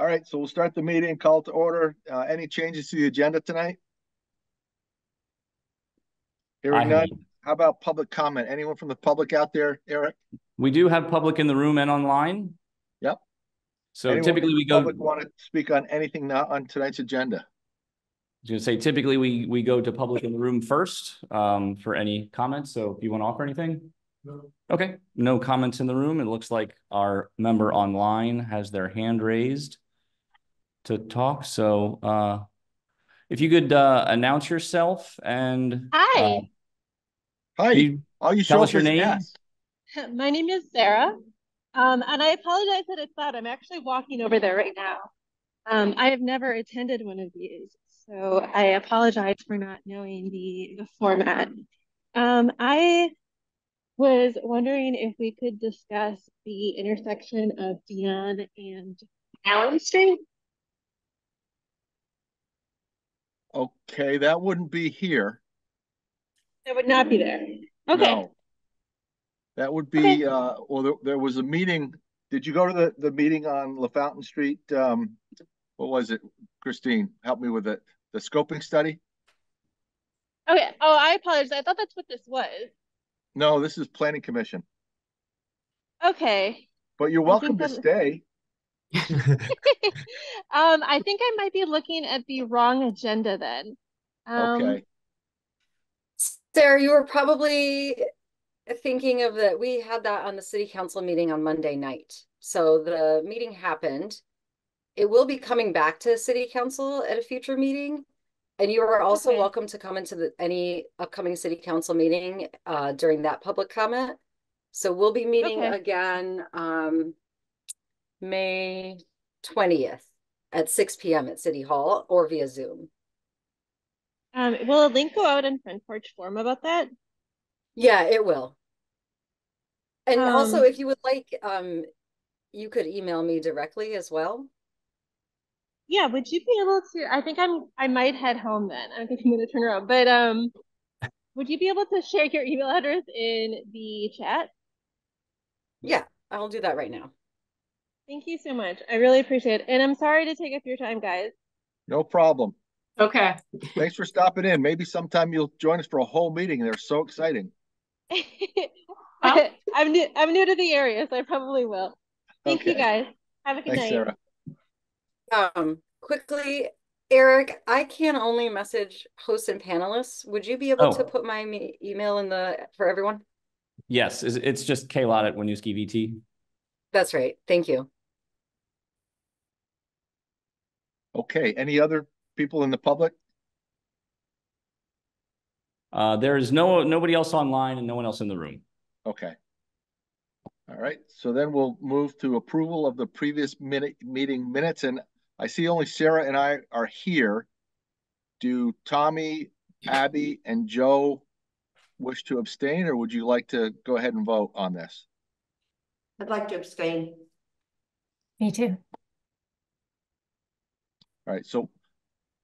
All right, so we'll start the meeting, call to order. Uh, any changes to the agenda tonight? I Hearing none. have- How about public comment? Anyone from the public out there, Eric? We do have public in the room and online. Yep. So Anyone typically from we go, I Public want to speak on anything not on tonight's agenda? I was gonna say typically we, we go to public in the room first, um, for any comments. So if you want to offer anything? No. Okay, no comments in the room. It looks like our member online has their hand raised to talk. So, uh, if you could, uh, announce yourself and. Hi. uh, Hi, you- all you tell show us your name. yes. My name is Sarah. Um, and I apologize that it's loud. I'm actually walking over there right now. Um, I have never attended one of these, so I apologize for not knowing the, the format. Um, I was wondering if we could discuss the intersection of Dion and Allen Street. Okay, that wouldn't be here. That would not be there. Okay. No. That would be, Okay. uh, well, there, there was a meeting. Did you go to the, the meeting on LaFountain Street? Um, what was it? Christine, help me with it. The scoping study? Okay. Oh, I apologize. I thought that's what this was. No, this is planning commission, Okay. but you're welcome to stay. Um, I think I might be looking at the wrong agenda then. Um, Okay, Sarah, you were probably thinking of that. We had that on the city council meeting on Monday night. So the meeting happened. It will be coming back to city council at a future meeting. And you are also Okay. welcome to come into the, any upcoming city council meeting, uh, during that public comment. So we'll be meeting Okay. again, um, May twentieth at six P M at City Hall or via Zoom. Um, will a link go out in Front Porch Forum about that? Yeah, it will. And also, Um, if you would like, um, you could email me directly as well. Yeah, would you be able to? I think I'm. I might head home then. I don't think I'm gonna turn around. But um, would you be able to share your email address in the chat? Yeah, I'll do that right now. Thank you so much. I really appreciate it. And I'm sorry to take up your time, guys. no problem. Okay. Thanks for stopping in. Maybe sometime you'll join us for a whole meeting. They're so exciting. I'm new. I'm new to the area, so I probably will. Thank you, guys. Have a good Thanks, night. Sarah. Um, quickly, Eric, I can only message hosts and panelists. Would you be able to Oh. put my me- email in the, for everyone? Yes, it's, it's just K-Lot at Winooski VT. That's right. Thank you. Okay, any other people in the public? Uh, there is no, nobody else online and no one else in the room. Okay. All right, so then we'll move to approval of the previous minute, meeting minutes, and I see only Sarah and I are here. Do Tommy, Abby, and Joe wish to abstain, or would you like to go ahead and vote on this? I'd like to abstain. Me too. All right, so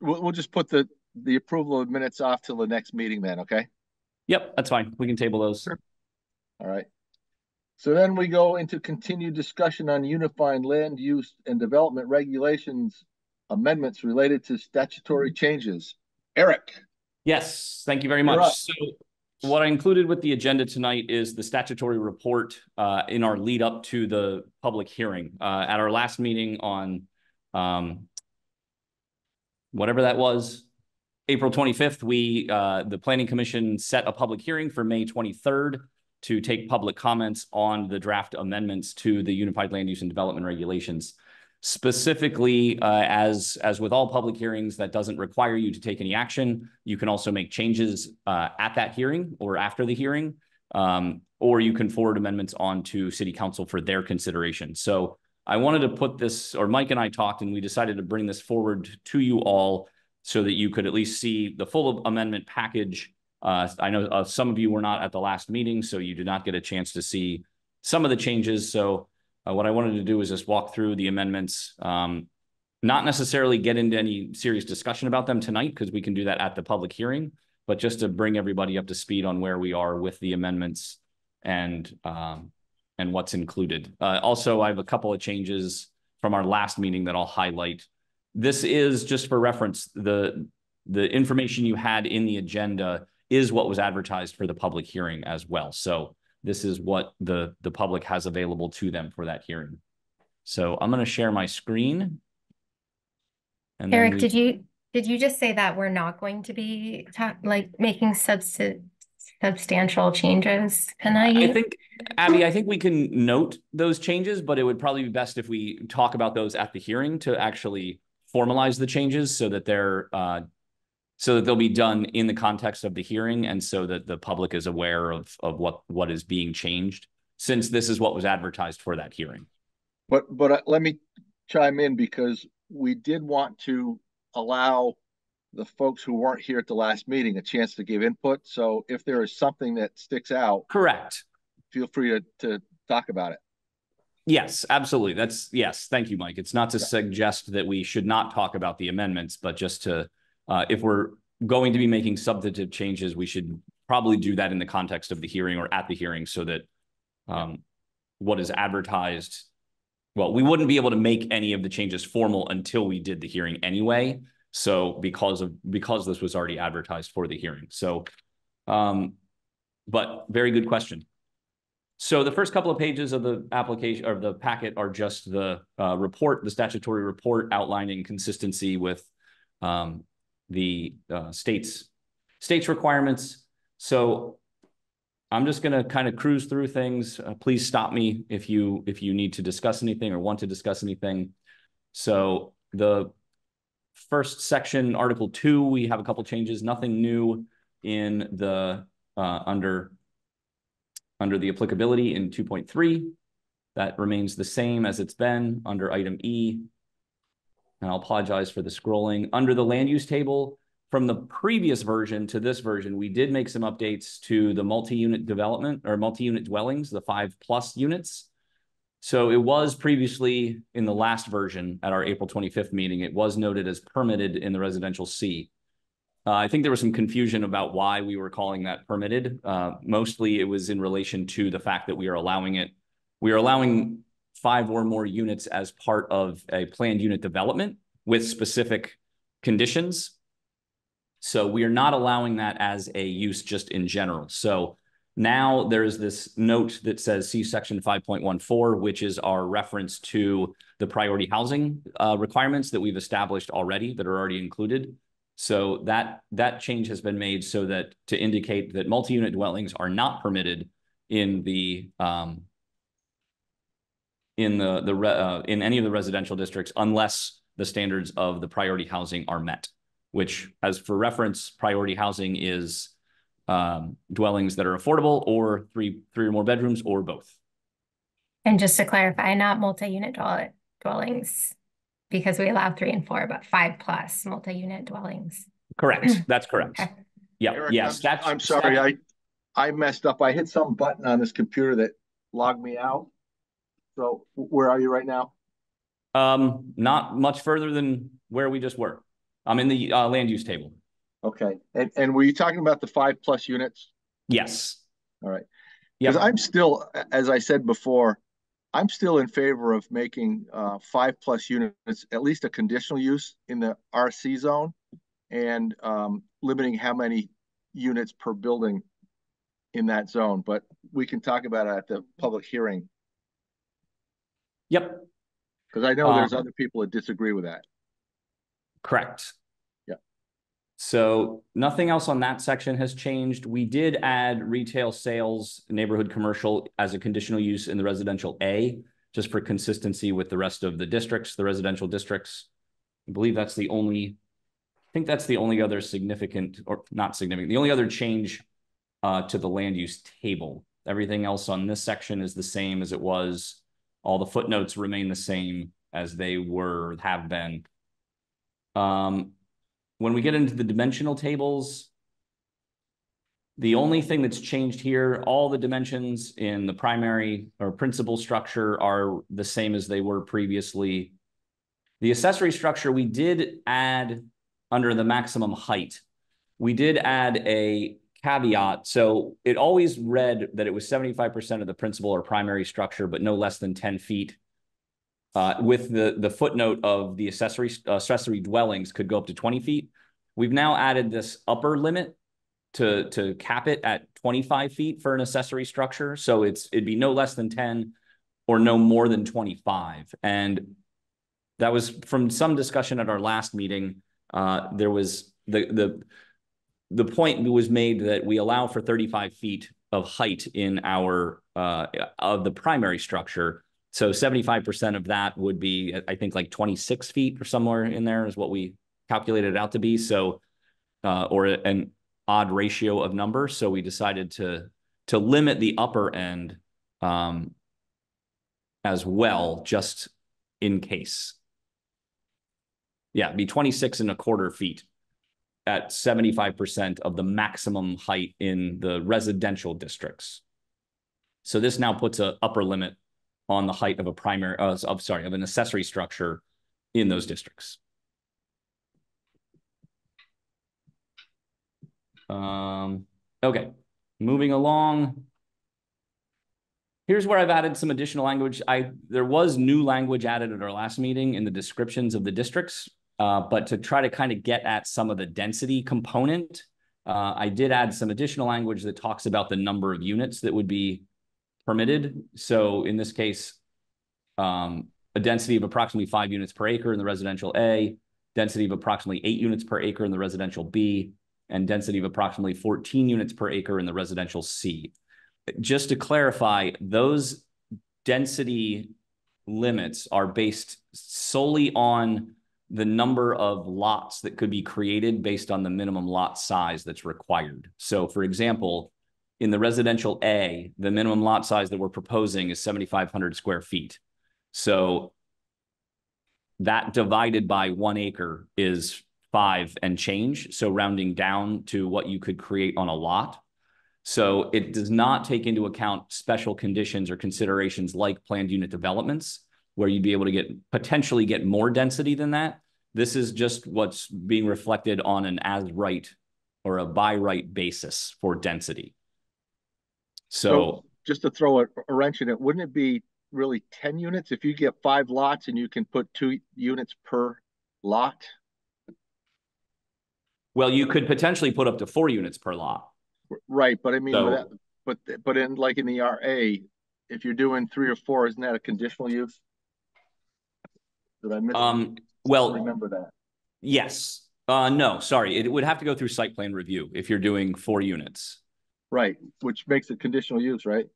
we'll, we'll just put the, the approval of minutes off till the next meeting then, okay? Yep, that's fine. We can table those. Sure. All right. So then we go into continued discussion on unifying land use and development regulations amendments related to statutory changes. Eric, Yes, thank you very much. So what I included with the agenda tonight is the statutory report uh, in our lead up to the public hearing. Uh, At our last meeting on um, whatever that was, April twenty-fifth, we, uh, the planning commission set a public hearing for May twenty-third to take public comments on the draft amendments to the Unified Land Use and Development Regulations. Specifically, uh, as, as with all public hearings, that doesn't require you to take any action. You can also make changes uh, at that hearing or after the hearing. Um, or you can forward amendments on to city council for their consideration. So I wanted to put this, or Mike and I talked and we decided to bring this forward to you all so that you could at least see the full amendment package. Uh, I know uh, some of you were not at the last meeting, so you did not get a chance to see some of the changes. So uh, what I wanted to do is just walk through the amendments, um, not necessarily get into any serious discussion about them tonight, because we can do that at the public hearing, but just to bring everybody up to speed on where we are with the amendments and, um, and what's included. Uh, also, I have a couple of changes from our last meeting that I'll highlight. This is just for reference, the, the information you had in the agenda is what was advertised for the public hearing as well. So this is what the, the public has available to them for that hearing. So I'm going to share my screen. And Eric, we- did you, did you just say that we're not going to be like making subs- substantial changes tonight? I I think, Abby, I think we can note those changes, but it would probably be best if we talk about those at the hearing to actually formalize the changes so that they're, uh, so that they'll be done in the context of the hearing and so that the public is aware of, of what, what is being changed, since this is what was advertised for that hearing. But, but uh, let me chime in because we did want to allow the folks who weren't here at the last meeting a chance to give input. So if there is something that sticks out, Correct. feel free to, to talk about it. Yes, absolutely. That's, yes, thank you, Mike. It's not to Yeah. suggest that we should not talk about the amendments, but just to, uh, if we're going to be making substantive changes, we should probably do that in the context of the hearing or at the hearing so that um, what is advertised, well, we wouldn't be able to make any of the changes formal until we did the hearing anyway. So because of, because this was already advertised for the hearing. So, um, but very good question. So the first couple of pages of the application or the packet are just the uh, report, the statutory report outlining consistency with um, the uh, state's state's requirements. So I'm just going to kind of cruise through things. Uh, please stop me if you if you need to discuss anything or want to discuss anything. So the first section, Article Two, we have a couple changes. Nothing new in the uh, under under the applicability in two point three. That remains the same as it's been under item E. And I'll apologize for the scrolling. Under the land use table, from the previous version to this version, we did make some updates to the multi-unit development or multi-unit dwellings, the five plus units. So it was previously in the last version at our April 25th meeting, it was noted as permitted in the residential C. Uh, I think there was some confusion about why we were calling that permitted. Uh, mostly it was in relation to the fact that we are allowing it. We are allowing five or more units as part of a planned unit development with specific conditions. So we are not allowing that as a use just in general. So now there's this note that says see section 5.14, which is our reference to the priority housing uh, requirements that we've established already that are already included. So that that change has been made so that to indicate that multi-unit dwellings are not permitted in the um, in the the uh, in any of the residential districts unless the standards of the priority housing are met. Which, as for reference, priority housing is um, dwellings that are affordable or three three or more bedrooms or both. And just to clarify, not multi-unit dwell- dwellings, because we allow three and four, but five plus multi-unit dwellings. Correct. That's correct. Okay. Yeah. Eric, yes. I'm- That's. I'm sorry, I, I messed up. I hit some button on this computer that logged me out. So where are you right now? Um, not much further than where we just were. I'm in the uh, land use table. Okay, and, and were you talking about the five plus units? Yes. All right. Yeah. Because I'm still, as I said before, I'm still in favor of making uh five plus units, at least a conditional use in the RC zone. And um limiting how many units per building in that zone, but we can talk about it at the public hearing. Yep. Because I know there's Um, other people that disagree with that. Correct. So nothing else on that section has changed. We did add retail sales, neighborhood commercial as a conditional use in the residential A, just for consistency with the rest of the districts, the residential districts. I believe that's the only, I think that's the only other significant, or not significant, the only other change uh, to the land use table. Everything else on this section is the same as it was. All the footnotes remain the same as they were, have been. Um, when we get into the dimensional tables, the only thing that's changed here, all the dimensions in the primary or principal structure are the same as they were previously. The accessory structure, we did add under the maximum height. We did add a caveat. So it always read that it was 75% of the principal or primary structure, but no less than 10 feet uh, with the, the footnote of the accessory, uh, accessory dwellings could go up to twenty feet. We've now added this upper limit to, to cap it at twenty-five feet for an accessory structure. So it's, it'd be no less than ten or no more than twenty-five. And that was from some discussion at our last meeting. Uh, there was the, the, the point was made that we allow for thirty-five feet of height in our, uh, of the primary structure. So seventy-five percent of that would be, I think, like twenty-six feet or somewhere in there is what we calculated it out to be. So, uh, or an odd ratio of numbers. So we decided to, to limit the upper end, um, as well, just in case. Yeah, be 26 and a quarter feet at 75% of the maximum height in the residential districts. So this now puts a upper limit on the height of a primary, uh, of, sorry, of an accessory structure in those districts. Um, okay, moving along. Here's where I've added some additional language. I there was new language added at our last meeting in the descriptions of the districts, uh, but to try to kind of get at some of the density component, uh, I did add some additional language that talks about the number of units that would be permitted. So in this case, um, a density of approximately five units per acre in the residential A, density of approximately eight units per acre in the residential B, and density of approximately 14 units per acre in the residential C. Just to clarify, those density limits are based solely on the number of lots that could be created based on the minimum lot size that's required. So for example, in the residential A, the minimum lot size that we're proposing is 7,500 square feet. So that divided by one acre is five and change. So rounding down to what you could create on a lot. So it does not take into account special conditions or considerations like planned unit developments, where you'd be able to get potentially get more density than that. This is just what's being reflected on an as right or a by right basis for density. So, So just to throw a, a wrench in it, wouldn't it be really ten units if you get five lots and you can put two units per lot? well, you could potentially put up to four units per lot. Right, but I mean, So- that- but, but in, like in the RA, if you're doing three or four, isn't that a conditional use? Did I miss? Um, well, Remember that. yes. Uh, no, sorry. It would have to go through site plan review if you're doing four units. Right, which makes it conditional use, right?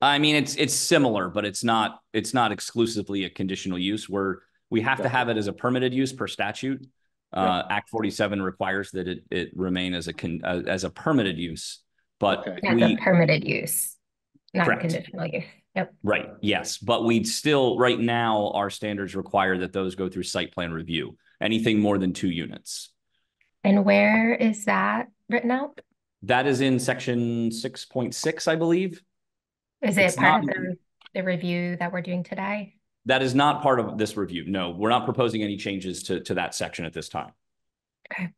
I mean, it's it's similar, but it's not it's not exclusively a conditional use where we have to have it as a permitted use per statute. Uh, Act forty-seven requires that it it remain as a con uh, as a permitted use, but Okay. That's we a permitted use, not Correct. conditional use. Yep. right yes, but we still right now our standards require that those go through site plan review. Anything more than two units. And where is that written out? That is in section six point six, I believe. Is It's it part of the, the review that we're doing today? That is not part of this review. No, we're not proposing any changes to, to that section at this time. Okay.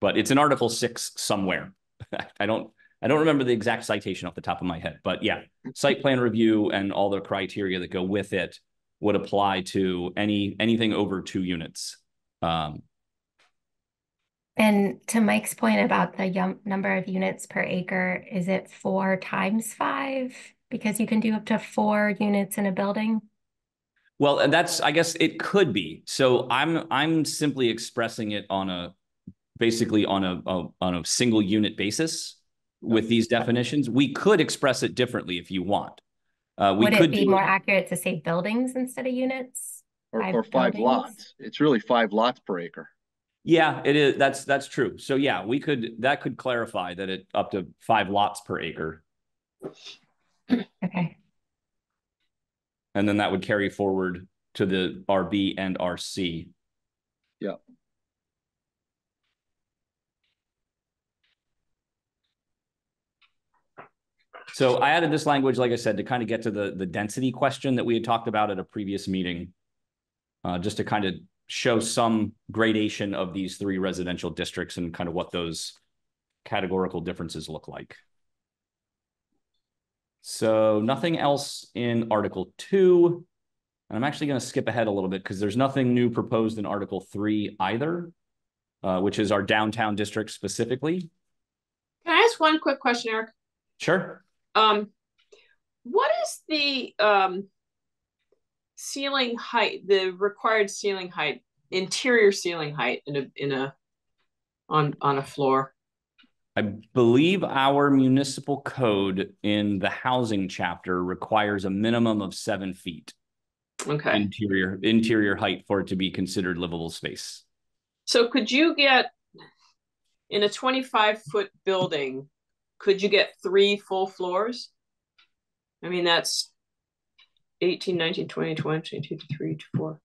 But it's in Article six somewhere. I don't, I don't remember the exact citation off the top of my head, but yeah, site plan review and all the criteria that go with it would apply to any, anything over two units. Um, And to Mike's point about the yum, number of units per acre, is it four times five? Because you can do up to four units in a building? Well, and that's, I guess it could be. So I'm, I'm simply expressing it on a, basically on a, a- on a single unit basis with these definitions. We could express it differently if you want. Uh, we Would could it be do more accurate to say buildings instead of units? Or, Five or five buildings? lots. It's really five lots per acre. Yeah, it is. That's, that's true. So yeah, we could, that could clarify that it up to five lots per acre. Okay. And then that would carry forward to the RB and RC. Yeah. So I added this language, like I said, to kind of get to the, the density question that we had talked about at a previous meeting. Uh, just to kind of show some gradation of these three residential districts and kind of what those categorical differences look like. So nothing else in Article Two. And I'm actually going to skip ahead a little bit because there's nothing new proposed in Article Three either, uh, which is our downtown district specifically. Can I ask one quick question, Eric? Sure. Um, what is the um ceiling height, the required ceiling height, interior ceiling height in a in a on on a floor? I believe our municipal code in the housing chapter requires a minimum of seven feet Okay, interior interior height for it to be considered livable space. so could you get in a twenty-five foot building, could you get three full floors? I mean, that's 18, 19, 20, 22, 23, 24.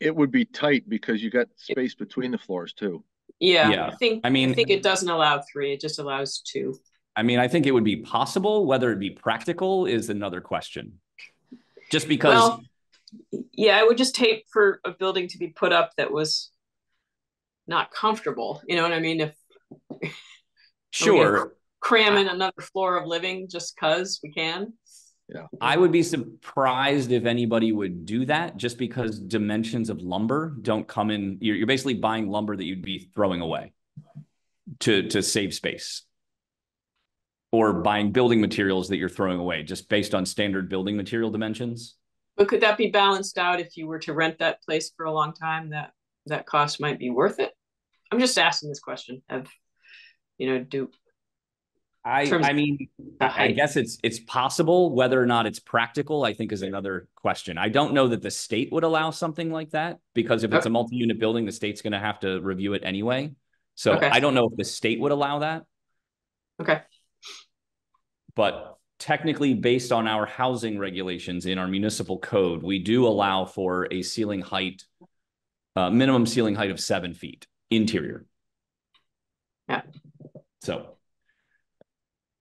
It would be tight because you got space between the floors too. Yeah, Yeah, I think I mean I think it doesn't allow three, it just allows two. I mean, I think it would be possible. Whether it be practical is another question. Just because, Well, yeah, I would just hate for a building to be put up that was not comfortable. You know what I mean? If sure, cramming another floor of living just cause we can. I would be surprised if anybody would do that just because dimensions of lumber don't come in. You're, you're basically buying lumber that you'd be throwing away to, to save space. Or buying building materials that you're throwing away just based on standard building material dimensions. But could that be balanced out if you were to rent that place for a long time? That that cost might be worth it. I'm just asking this question of, you know, do I, I mean, I I guess it's it's possible. Whether or not it's practical, I think is another question. I don't know that the state would allow something like that because if it's a multi-unit building, the state's going to have to review it anyway. So Okay. I don't know if the state would allow that, okay. but technically based on our housing regulations in our municipal code, we do allow for a ceiling height, uh, minimum ceiling height of seven feet interior. Yeah. So.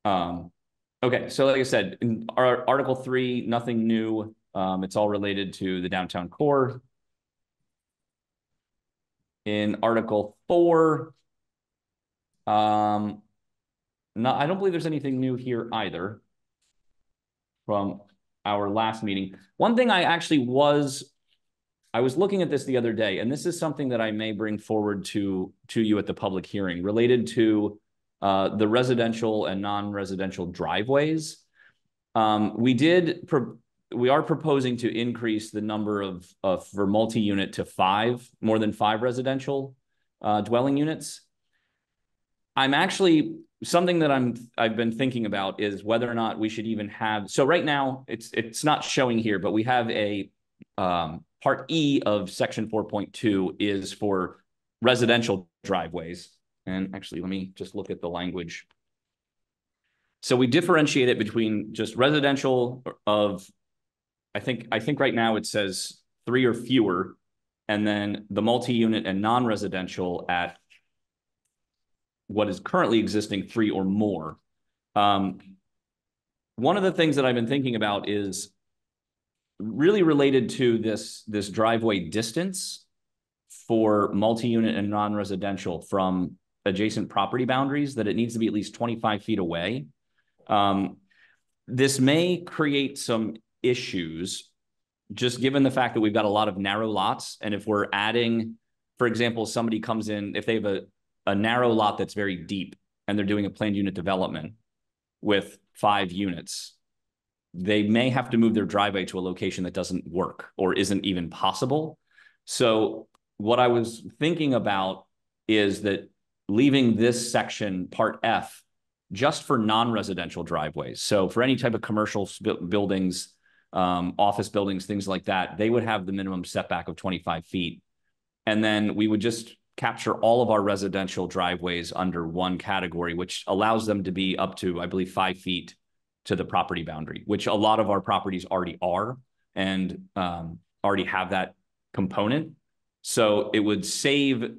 Um, okay, so like I said, in our Article Three, nothing new. Um, it's all related to the downtown core. In Article Four. Um, no, I don't believe there's anything new here either. From our last meeting. One thing I actually was. I was looking at this the other day, and this is something that I may bring forward to to you at the public hearing related to uh, the residential and non-residential driveways. Um, we did, we are proposing to increase the number of, of for multi-unit to five, more than five residential uh, dwelling units. I'm actually, something that I'm, I've been thinking about is whether or not we should even have, so right now, it's, it's not showing here, but we have a, um, part E of section four point two is for residential driveways. And actually, let me just look at the language. So we differentiate it between just residential of, I think, I think right now it says three or fewer, and then the multi-unit and non-residential at what is currently existing three or more. Um, one of the things that I've been thinking about is really related to this, this driveway distance for multi-unit and non-residential from adjacent property boundaries, that it needs to be at least 25 feet away. Um, this may create some issues, just given the fact that we've got a lot of narrow lots. And if we're adding, for example, somebody comes in, if they have a, a narrow lot that's very deep and they're doing a planned unit development with five units, they may have to move their driveway to a location that doesn't work or isn't even possible. So what I was thinking about is that leaving this section, part F, just for non-residential driveways. So for any type of commercial buildings, um, office buildings, things like that, they would have the minimum setback of 25 feet. And then we would just capture all of our residential driveways under one category, which allows them to be up to, I believe, five feet to the property boundary, which a lot of our properties already are and um, already have that component. So it would save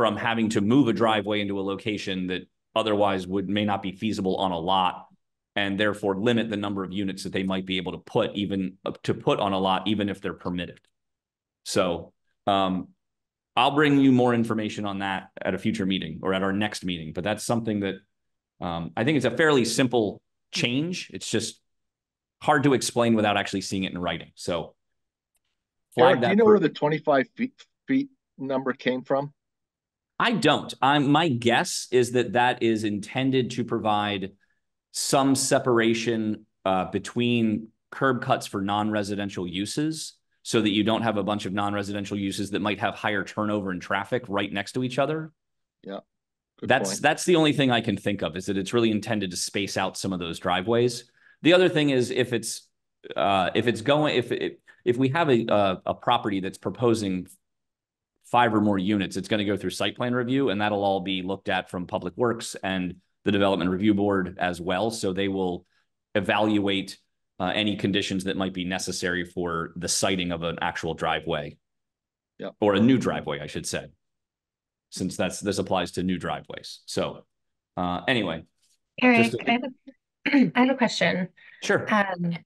from having to move a driveway into a location that otherwise would may not be feasible on a lot and therefore limit the number of units that they might be able to put even uh, to put on a lot even if they're permitted. So um, I'll bring you more information on that at a future meeting or at our next meeting, but that's something that um, I think it's a fairly simple change. It's just hard to explain without actually seeing it in writing. So Eric, do you know for- where the twenty-five feet, feet number came from? I don't. I'm my guess is that that is intended to provide some separation uh, between curb cuts for non-residential uses so that you don't have a bunch of non-residential uses that might have higher turnover and traffic right next to each other. Good That's point. that's the only thing I can think of is that it's really intended to space out some of those driveways. The other thing is if it's uh if it's going if it if we have a a, a property that's proposing five or more units, it's going to go through site plan review and that'll all be looked at from Public Works and the Development Review Board as well. So they will evaluate uh, any conditions that might be necessary for the siting of an actual driveway. Yep. Or a new driveway, I should say since that's this applies to new driveways. So uh anyway, Eric, Just a- I have a, I have a question. sure. Um,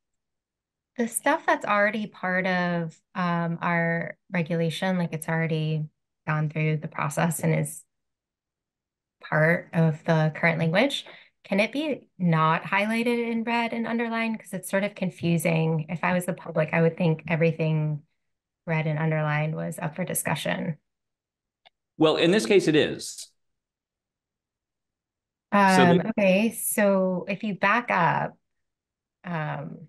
the stuff that's already part of um our regulation, like it's already gone through the process and is part of the current language, can it be not highlighted in red and underlined? Because it's sort of confusing. If I was the public, I would think everything red and underlined was up for discussion. Well, in this case, it is. Um, the- okay, so if you back up, um,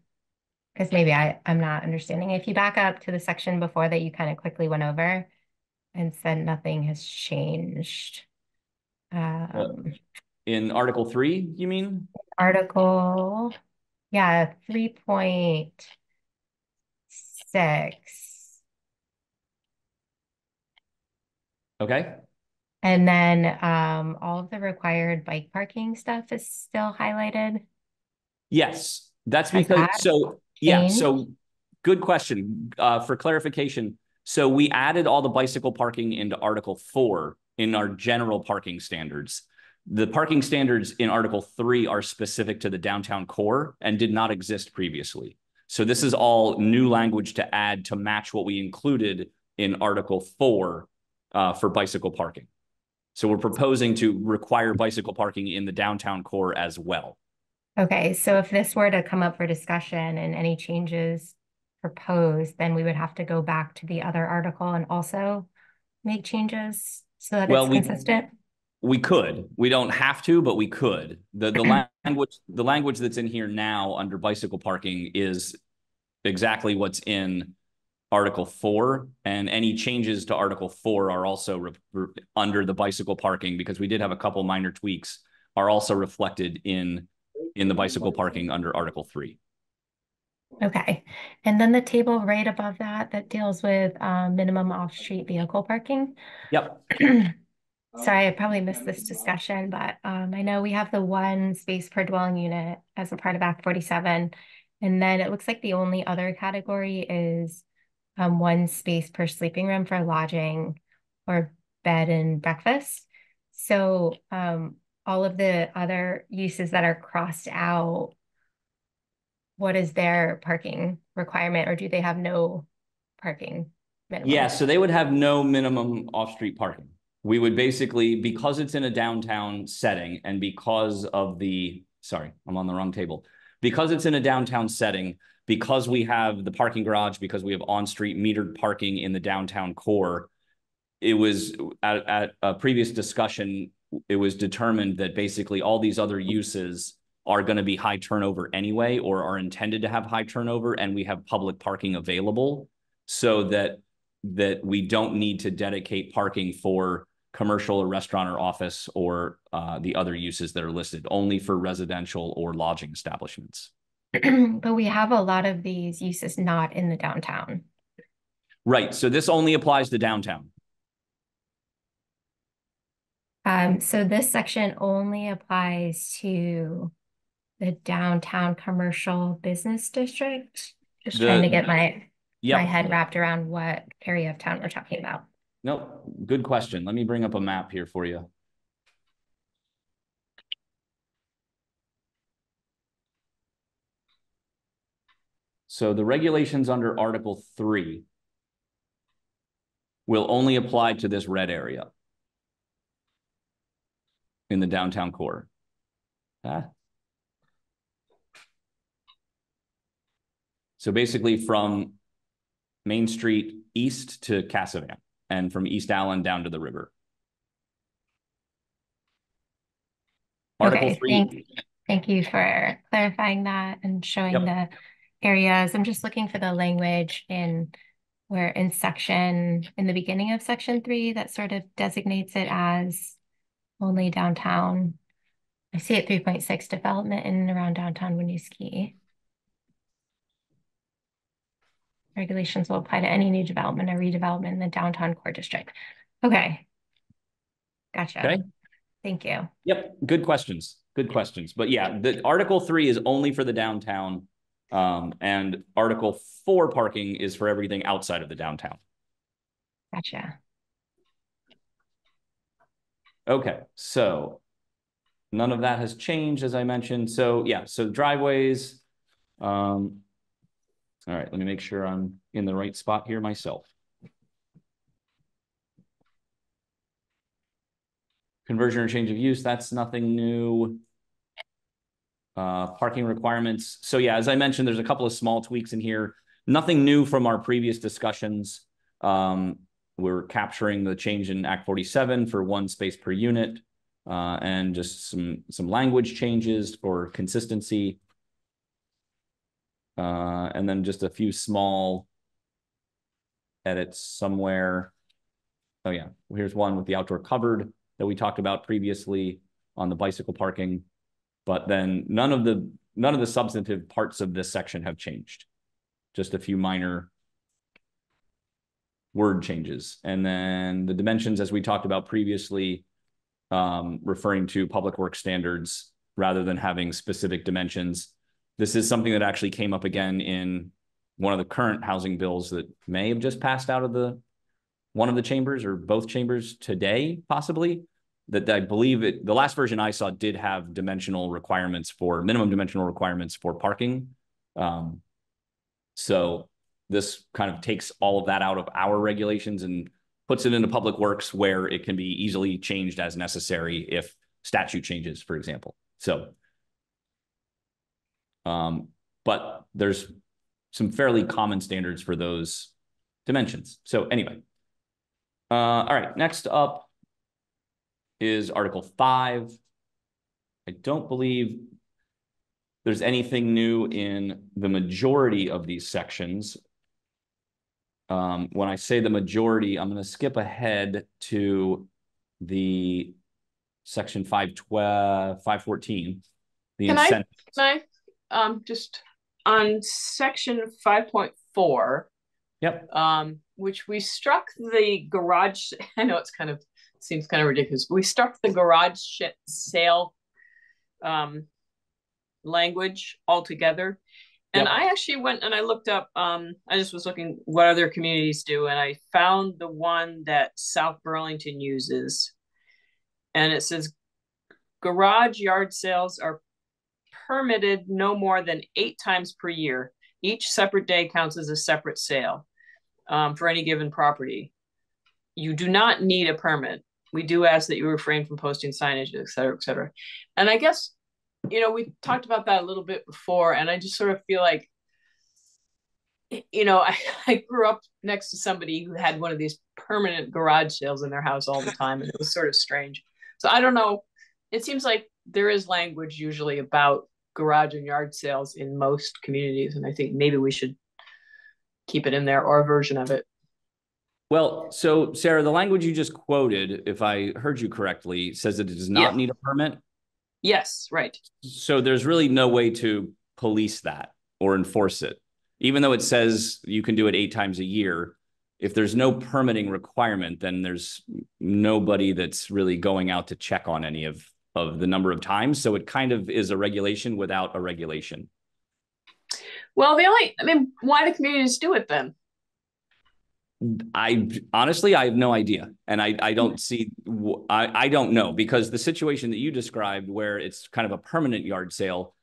because maybe I, I'm not understanding. If you back up to the section before that you kind of quickly went over and said nothing has changed. Um, In Article three, you mean? article, yeah, three point six. Okay. And then um, all of the required bike parking stuff is still highlighted. Yes, that's because that so yeah, so good question. Uh for clarification. So we added all the bicycle parking into Article four in our general parking standards. The parking standards in Article three are specific to the downtown core and did not exist previously. So this is all new language to add to match what we included in Article four uh, for bicycle parking. So we're proposing to require bicycle parking in the downtown core as well. Okay, so if this were to come up for discussion and any changes proposed, then we would have to go back to the other article and also make changes so that Well, it's we- consistent. We could. We don't have to, but we could. The the language the language that's in here now under bicycle parking is exactly what's in Article four, and any changes to Article four are also under the bicycle parking because we did have a couple minor tweaks are also reflected in in the bicycle parking under Article three. Okay, and then the table right above that that deals with um, minimum off-street vehicle parking. Yep. Sorry, I probably missed this discussion, but um, I know we have the one space per dwelling unit as a part of Act forty-seven. And then it looks like the only other category is um, one space per sleeping room for lodging or bed and breakfast. So um, all of the other uses that are crossed out, what is their parking requirement, or do they have no parking minimum? Yeah, so they would have no minimum off-street parking. We would basically, because it's in a downtown setting and because of the, sorry, I'm on the wrong table. Because it's in a downtown setting, because we have the parking garage, because we have on-street metered parking in the downtown core, it was at, at a previous discussion, it was determined that basically all these other uses are going to be high turnover anyway, or are intended to have high turnover, and we have public parking available so that that we don't need to dedicate parking for commercial or restaurant or office or uh, the other uses that are listed, only for residential or lodging establishments. But we have a lot of these uses not in the downtown. Right, so this only applies to downtown. Um, so this section only applies to the downtown commercial business district. Just trying to get my, my Yep, head wrapped around what area of town we're talking about. nope, good question. Let me bring up a map here for you. So the regulations under Article three will only apply to this red area in the downtown core. Ah. So basically from Main Street east to Cassavan and from East Allen down to the river. Article Okay, three, thank, thank you for clarifying that and showing Yep. the areas. I'm just looking for the language in where in section, in the beginning of section three, that sort of designates it as only downtown. I see it three point six development in and around downtown Winooski. Regulations will apply to any new development or redevelopment in the downtown core district. Okay. Gotcha. Okay. Thank you. Yep, good questions, good questions. But yeah, the Article three is only for the downtown. Um, and Article four parking is for everything outside of the downtown. Gotcha. Okay, so none of that has changed, as I mentioned. So yeah, so driveways. Um, all right, let me make sure I'm in the right spot here myself. Conversion or change of use, that's nothing new. Uh, parking requirements. So yeah, as I mentioned, there's a couple of small tweaks in here. Nothing new from our previous discussions. Um, we're capturing the change in Act 47 for one space per unit. Uh, and just some some language changes for consistency. Uh, and then just a few small edits somewhere. Oh yeah, well, here's one with the outdoor covered that we talked about previously on the bicycle parking. But then none of the none of the substantive parts of this section have changed. Just a few minor word changes. And then the dimensions, as we talked about previously, um, referring to public work standards rather than having specific dimensions. This is something that actually came up again in one of the current housing bills that may have just passed out of the one of the chambers or both chambers today, possibly. That I believe it, the last version I saw did have dimensional requirements for minimum dimensional requirements for parking. Um, so this kind of takes all of that out of our regulations and puts it into public works where it can be easily changed as necessary if statute changes, for example. So, um, but there's some fairly common standards for those dimensions. So anyway, uh, all right, next up is Article 5. I don't believe there's anything new in the majority of these sections. Um, when I say the majority, I'm going to skip ahead to the section 512, 514. The Can I- Can I, um, just on section five point four, Yep. um, which we struck the garage, I know it's kind of, seems kind of ridiculous, we struck the garage sale um, language altogether. And Yep. I actually went and I looked up, um, I just was looking what other communities do, and I found the one that South Burlington uses. And it says garage yard sales are permitted no more than eight times per year. Each separate day counts as a separate sale um, for any given property. You do not need a permit. We do ask that you refrain from posting signage, et cetera, et cetera. And I guess, you know, we talked about that a little bit before, and I just sort of feel like, you know, I, I grew up next to somebody who had one of these permanent garage sales in their house all the time, and it was sort of strange. So I don't know. It seems like there is language usually about garage and yard sales in most communities, and I think maybe we should keep it in there or a version of it. Well, so Sarah, the language you just quoted, if I heard you correctly, says that it does not Yeah. need a permit. Yes, right. So there's really no way to police that or enforce it. Even though it says you can do it eight times a year, if there's no permitting requirement, then there's nobody that's really going out to check on any of, of the number of times. So it kind of is a regulation without a regulation. Well, the only, I mean, why do communities do it then? I honestly, I have no idea. And I, I don't see, I, I don't know because the situation that you described where it's kind of a permanent yard sale,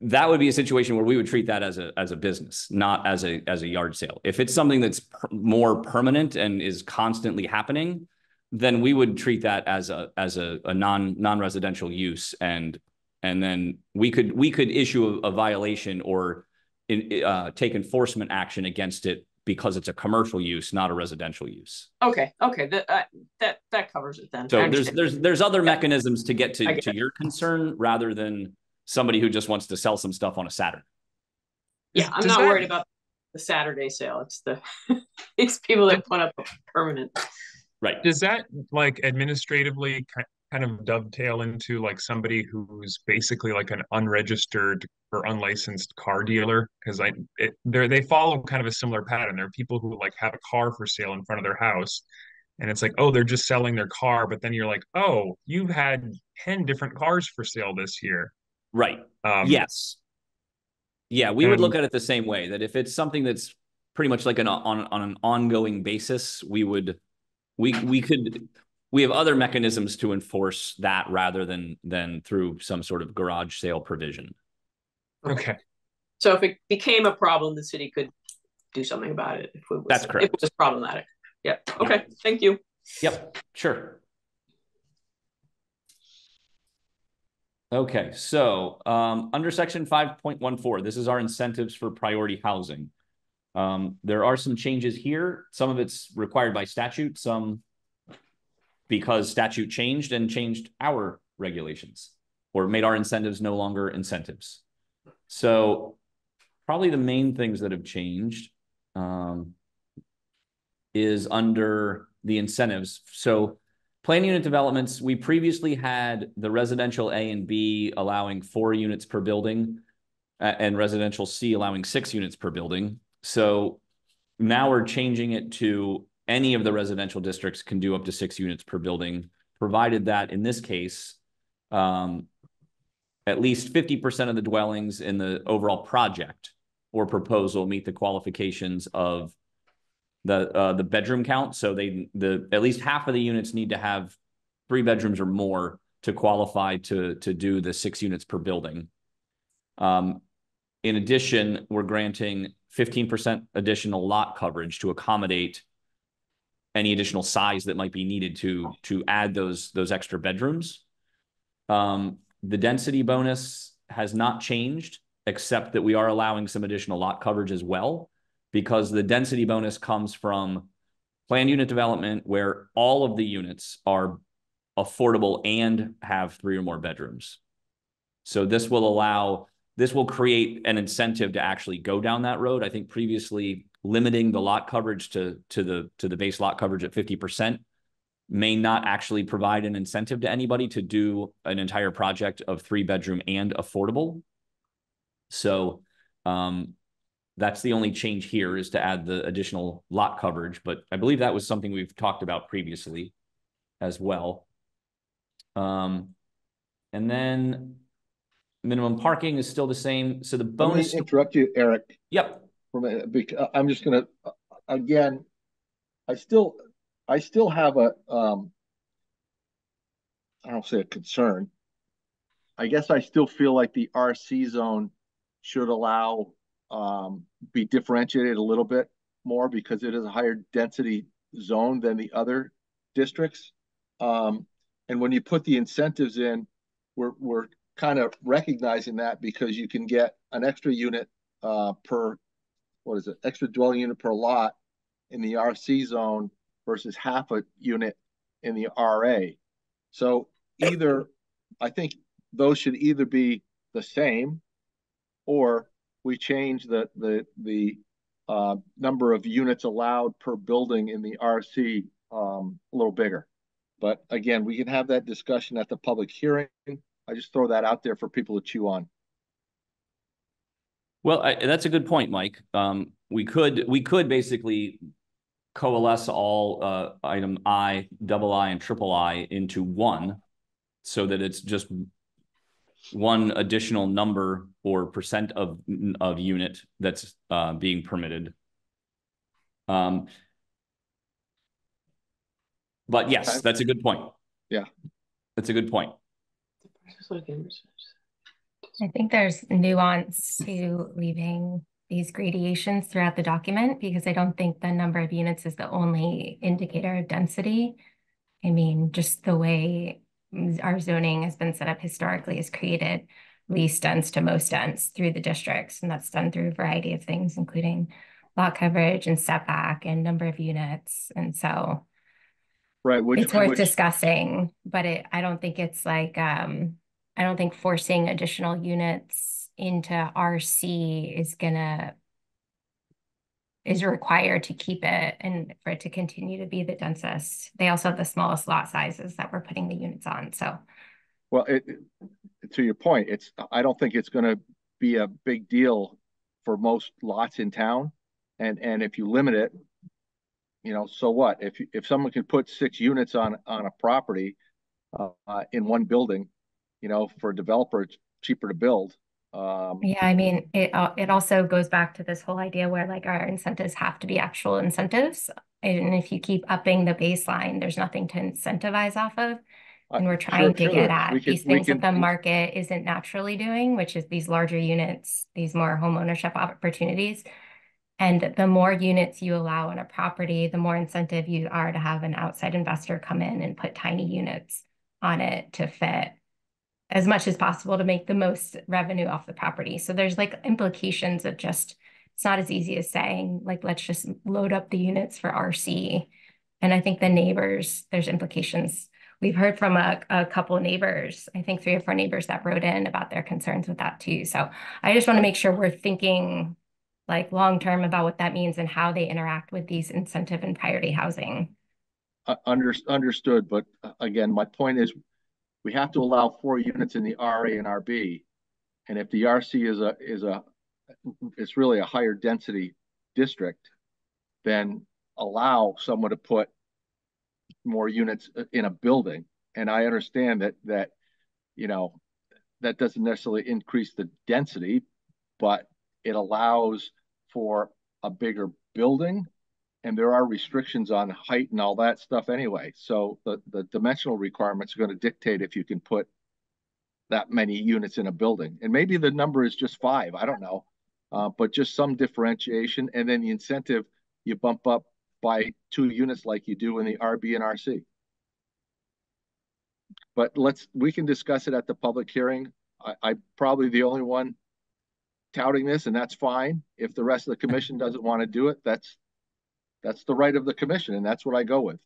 that would be a situation where we would treat that as a, as a business, not as a, as a yard sale. If it's something that's per- more permanent and is constantly happening, then we would treat that as a, as a, a non, non-residential use. And, and then we could, we could issue a, a violation or in, uh, take enforcement action against it because it's a commercial use, not a residential use. Okay, okay, that, uh, that, that covers it then. So there's, there's, there's other mechanisms to get to, get to it. your concern rather than somebody who just wants to sell some stuff on a Saturday. Yeah, I'm Does not that- worried about the Saturday sale. It's the, it's people that put up a permanent. Right. Does that like administratively ki- kind of dovetail into like somebody who's basically like an unregistered or unlicensed car dealer? Because I, they're, they follow kind of a similar pattern. There are people who like have a car for sale in front of their house. And it's like, oh, they're just selling their car. But then you're like, oh, you've had 10 different cars for sale this year. Right. Um, Yes. Yeah, we would look at it the same way, that if it's something that's pretty much like an on, on an ongoing basis, we would, we, we could, we have other mechanisms to enforce that rather than, than through some sort of garage sale provision. Okay. So if it became a problem, the city could do something about it if it was. That's If it was problematic. Yeah, okay, thank you. Yep, sure. Okay, so um, under section five point one four, this is our incentives for priority housing. Um, there are some changes here. Some of it's required by statute, some because statute changed and changed our regulations or made our incentives no longer incentives. So probably the main things that have changed um, is under the incentives. So plan unit developments, we previously had the residential A and B allowing four units per building a- and residential C allowing six units per building. So now we're changing it to any of the residential districts can do up to six units per building, provided that in this case, um, at least fifty percent of the dwellings in the overall project or proposal meet the qualifications of the uh the bedroom count. So they the at least half of the units need to have three bedrooms or more to qualify to to do the six units per building. Um, in addition, we're granting fifteen percent additional lot coverage to accommodate any additional size that might be needed to to add those those extra bedrooms. Um, the density bonus has not changed, except that we are allowing some additional lot coverage as well, because the density bonus comes from planned unit development where all of the units are affordable and have three or more bedrooms. So this will allow, this will create an incentive to actually go down that road. I think previously limiting the lot coverage to, to the, to the base lot coverage at fifty percent may not actually provide an incentive to anybody to do an entire project of three bedroom and affordable. So, um, that's the only change here is to add the additional lot coverage, but I believe that was something we've talked about previously as well. Um, and then minimum parking is still the same. So the Let me bonus, interrupt you, Eric, yep, because I'm just gonna, uh, again, I still, I still have a, um, I don't say a concern. I guess I still feel like the RC zone should allow, um, be differentiated a little bit more because it is a higher density zone than the other districts. Um, and when you put the incentives in, we're, we're kind of recognizing that because you can get an extra unit, uh, per, what is it, extra dwelling unit per lot in the RC zone versus half a unit in the RA. So either, I think those should either be the same or we change the, the, the, uh, number of units allowed per building in the RC, um, a little bigger. But again, we can have that discussion at the public hearing. I just throw that out there for people to chew on. Well, I, that's a good point, Mike. Um, we could, we could basically coalesce all, uh, item I, double I and triple I into one so that it's just one additional number or percent of, of unit that's, uh, being permitted. Um, but yes, that's a good point. Yeah. That's a good point. I think there's nuance to leaving these gradations throughout the document because I don't think the number of units is the only indicator of density. I mean, just the way our zoning has been set up historically has created least dense to most dense through the districts. And that's done through a variety of things, including lot coverage and setback and number of units. And so Right, which, it's worth which, discussing, but it, I don't think it's like, um, I don't think forcing additional units into RC is gonna is required to keep it and for it to continue to be the densest. They also have the smallest lot sizes that we're putting the units on, so. well, it, to your point, it's, I don't think it's gonna be a big deal for most lots in town. And, and if you limit it, you know, so what? If, if someone can put six units on, on a property, uh, in one building, you know, for a developer, it's cheaper to build. Um, Yeah, I mean, it, uh, it also goes back to this whole idea where like our incentives have to be actual incentives. And if you keep upping the baseline, there's nothing to incentivize off of. Uh, And we're sure, trying to sure, get we at can- these things that the market isn't naturally doing, which is these larger units, these more home ownership opportunities. And the more units you allow on a property, the more incentive you are to have an outside investor come in and put tiny units on it to fit as much as possible to make the most revenue off the property. So there's like implications of just, it's not as easy as saying, like, let's just load up the units for RC. And I think the neighbors, there's implications. We've heard from a, a couple neighbors, I think three or four neighbors that wrote in about their concerns with that too. So I just want to make sure we're thinking like long-term about what that means and how they interact with these incentive and priority housing. Uh, under, understood, but uh, again, my point is, we have to allow four units in the RA and RB. And if the RC is a, is a, it's really a higher density district, then allow someone to put more units in a building. And I understand that, that, you know, that doesn't necessarily increase the density, but it allows for a bigger building and there are restrictions on height and all that stuff anyway. So the, the dimensional requirements are going to dictate if you can put that many units in a building. And maybe the number is just five, I don't know. Uh, but just some differentiation and then the incentive, you bump up by two units like you do in the RB and RC. But let's, we can discuss it at the public hearing. I, I'm probably the only one touting this and that's fine. If the rest of the commission doesn't want to do it, that's, that's the right of the commission and that's what I go with.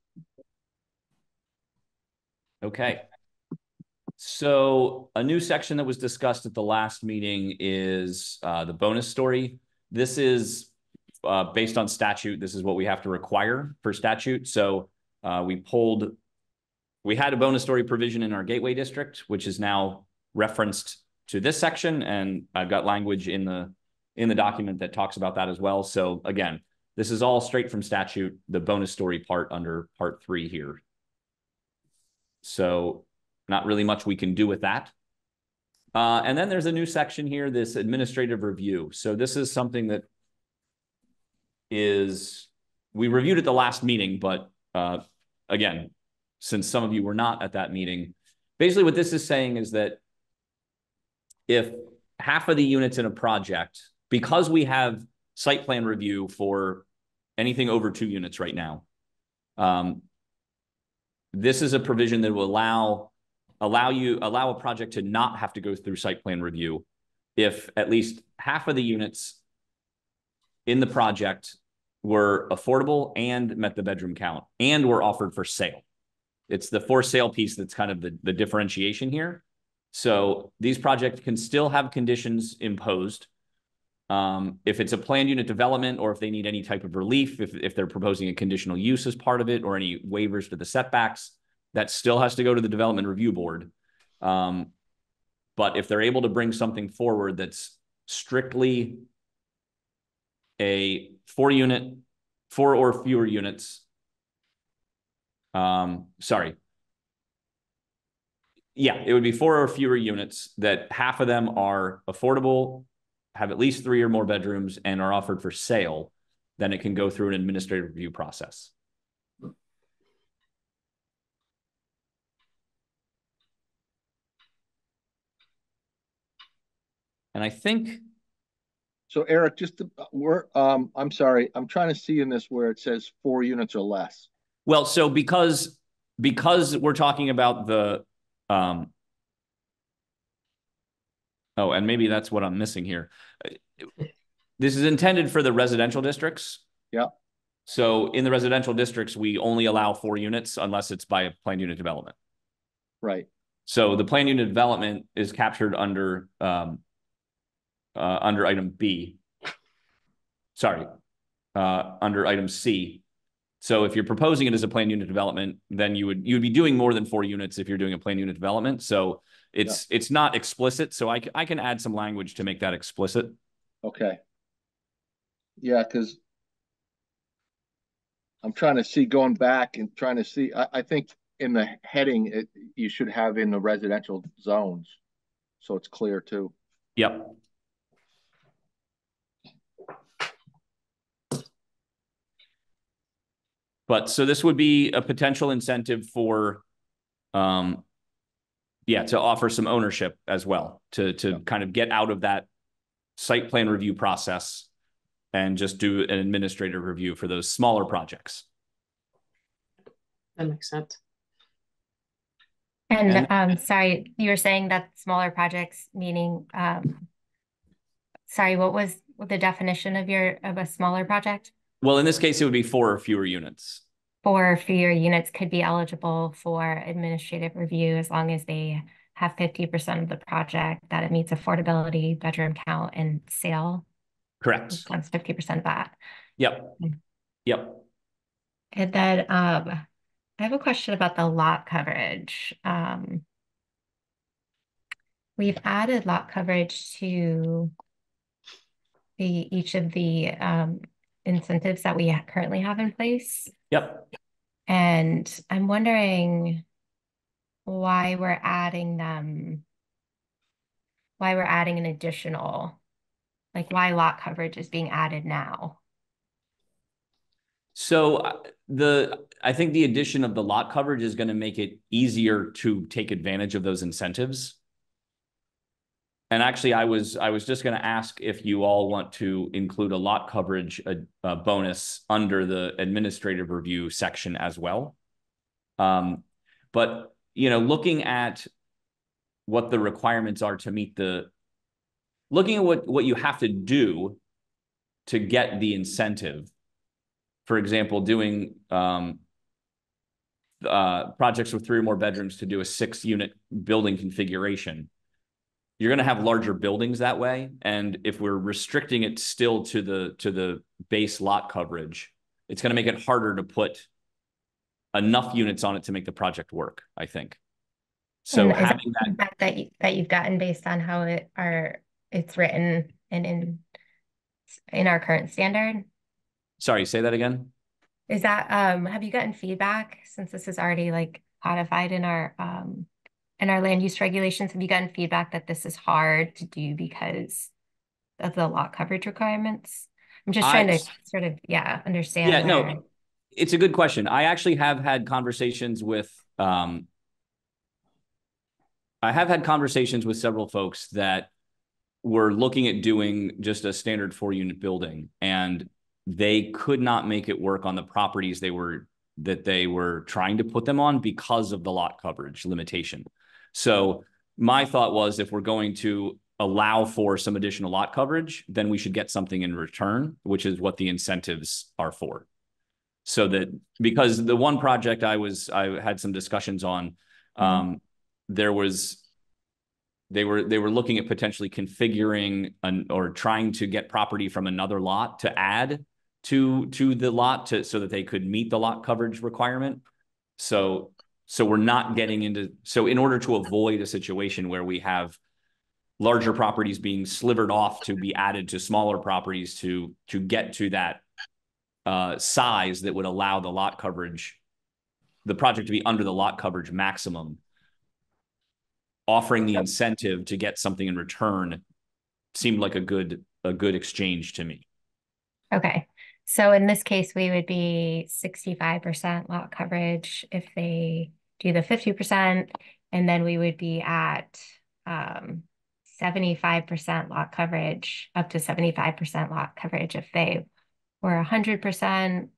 Okay. So a new section that was discussed at the last meeting is uh, the bonus story. This is uh, based on statute. This is what we have to require for statute. So uh, we pulled, we had a bonus story provision in our gateway district, which is now referenced to this section. And I've got language in the in the document that talks about that as well. So again, this is all straight from statute, the bonus story part under part three here. So not really much we can do with that. Uh, and then there's a new section here, this administrative review. So this is something that is, we reviewed at the last meeting, but uh, again, since some of you were not at that meeting, basically what this is saying is that if half of the units in a project, because we have site plan review for anything over two units right now, um, this is a provision that will allow allow you allow a project to not have to go through site plan review if at least half of the units in the project were affordable and met the bedroom count and were offered for sale. It's the for sale piece that's kind of the, the differentiation here. So these projects can still have conditions imposed. Um, if it's a planned unit development or if they need any type of relief, if, if they're proposing a conditional use as part of it or any waivers to the setbacks, that still has to go to the development review board. Um, but if they're able to bring something forward that's strictly a four unit, four or fewer units. Um, sorry. Yeah, it would be four or fewer units that half of them are affordable, have at least three or more bedrooms and are offered for sale, then it can go through an administrative review process. And I think So Eric, just to, we're, um, I'm sorry, I'm trying to see in this where it says four units or less. Well, so because because we're talking about the um Oh, and maybe that's what I'm missing here. This is intended for the residential districts. Yeah. So in the residential districts, we only allow four units unless it's by a planned unit development. Right, So the planned unit development is captured under, um, uh, under item B. Sorry, uh, under item C. So if you're proposing it as a planned unit development, then you would, you'd be doing more than four units if you're doing a planned unit development. So it's, it's not explicit, so I I can add some language to make that explicit. okay. Yeah, because I'm trying to see, going back and trying to see, I, I think in the heading, it, you should have in the residential zones. So it's clear too. Yep. But so this would be a potential incentive for, um, yeah, to offer some ownership as well, to, to kind of get out of that site plan review process and just do an administrative review for those smaller projects. That makes sense. And And- um, sorry, you were saying that smaller projects, meaning um, sorry, what was the definition of your of a smaller project? Well, in this case, it would be four or fewer units. Four or fewer units could be eligible for administrative review as long as they have fifty percent of the project that it meets affordability, bedroom count, and sale. Correct. That's fifty percent of that. Yep. Yep. And then um, I have a question about the lot coverage. Um, we've added lot coverage to the each of the um, incentives that we currently have in place. Yep. And I'm wondering why we're adding them, why we're adding an additional, like why lot coverage is being added now. So uh, the, I think the addition of the lot coverage is going to make it easier to take advantage of those incentives. And actually, I was, I was just going to ask if you all want to include a lot coverage, a, a bonus under the administrative review section as well. Um, but, you know, looking at what the requirements are to meet the, looking at what, what you have to do to get the incentive, for example, doing um, uh, projects with three or more bedrooms to do a six unit building configuration, you're going to have larger buildings that way. And if we're restricting it still to the to the base lot coverage, it's going to make it harder to put enough units on it to make the project work. I think. So And is that having that that you, that you've gotten based on how it are it's written and in in our current standard? sorry, say that again. Is that um have you gotten feedback since this is already like codified in our um in our land use regulations? Have you gotten feedback that this is hard to do because of the lot coverage requirements? I'm just trying I- to sort of, yeah, understand. Yeah, where- no, it's a good question. I actually have had conversations with um I have had conversations with several folks that were looking at doing just a standard four unit building and they could not make it work on the properties they were that they were trying to put them on because of the lot coverage limitation. So my thought was if we're going to allow for some additional lot coverage, then we should get something in return, which is what the incentives are for. So that because the one project I was I had some discussions on, um, there was they were they were looking at potentially configuring an or trying to get property from another lot to add to to the lot to so that they could meet the lot coverage requirement. So so we're not getting into so in order to avoid a situation where we have larger properties being slivered off to be added to smaller properties to to get to that uh, size that would allow the lot coverage, the project to be under the lot coverage maximum. Offering the incentive to get something in return seemed like a good a good exchange to me. Okay, so in this case, we would be sixty-five percent lot coverage if they do the fifty percent, and then we would be at um seventy-five percent lot coverage, up to seventy-five percent lot coverage if they were hundred percent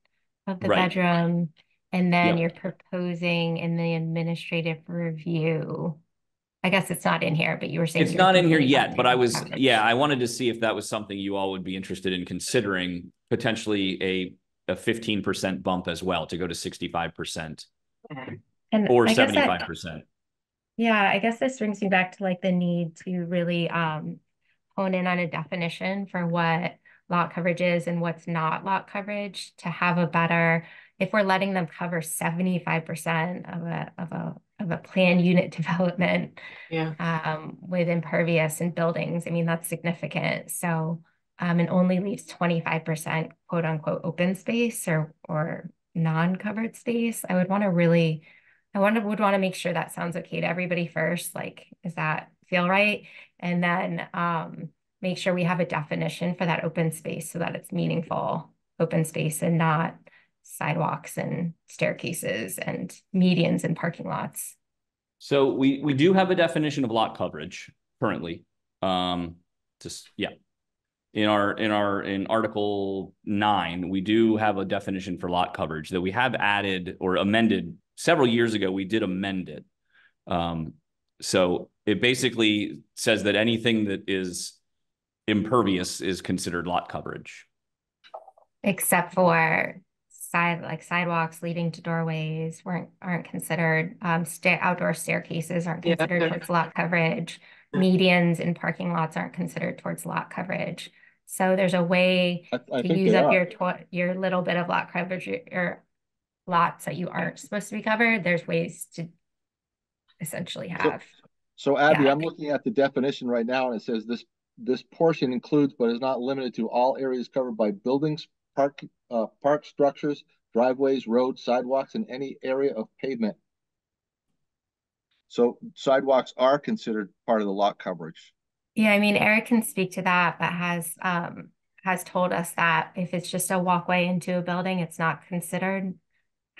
of the Right. bedroom. And then Yep. you're proposing in the administrative review I guess it's not in here, but you were saying. It's not in here yet, but I was, coverage. yeah, I wanted to see if that was something you all would be interested in considering potentially a, a fifteen percent bump as well to go to sixty-five percent And or I guess that- seventy-five percent. Yeah, I guess this brings me back to like the need to really um hone in on a definition for what lot coverage is and what's not lot coverage to have a better, if we're letting them cover seventy-five percent of a of a of a planned unit development Yeah. um with impervious and buildings, I mean, that's significant. So um and only leaves twenty-five percent quote unquote open space or or non-covered space. I would want to really I wonder would want to make sure that sounds okay to everybody first. Like, does that feel right? And then um, make sure we have a definition for that open space so that it's meaningful open space and not sidewalks and staircases and medians and parking lots. So we, we do have a definition of lot coverage currently. Um, just, yeah. In our, in our, in Article nine, we do have a definition for lot coverage that we have added or amended several years ago. We did amend it. Um, so it basically says that anything that is impervious is considered lot coverage. Except for side like sidewalks leading to doorways weren't aren't considered. Um, stair outdoor staircases aren't considered they're- towards lot coverage. Medians in parking lots aren't considered towards lot coverage. So there's a way I, I to use up are. your tw- your little bit of lot coverage or lots that you aren't supposed to be covered, there's ways to essentially have. So Abby, Yeah. I'm looking at the definition right now and it says this, this portion includes but is not limited to all areas covered by buildings, park, uh, park structures, driveways, roads, sidewalks, and any area of pavement. So sidewalks are considered part of the lot coverage. Yeah, I mean, Eric can speak to that, but has um has told us that if it's just a walkway into a building, it's not considered,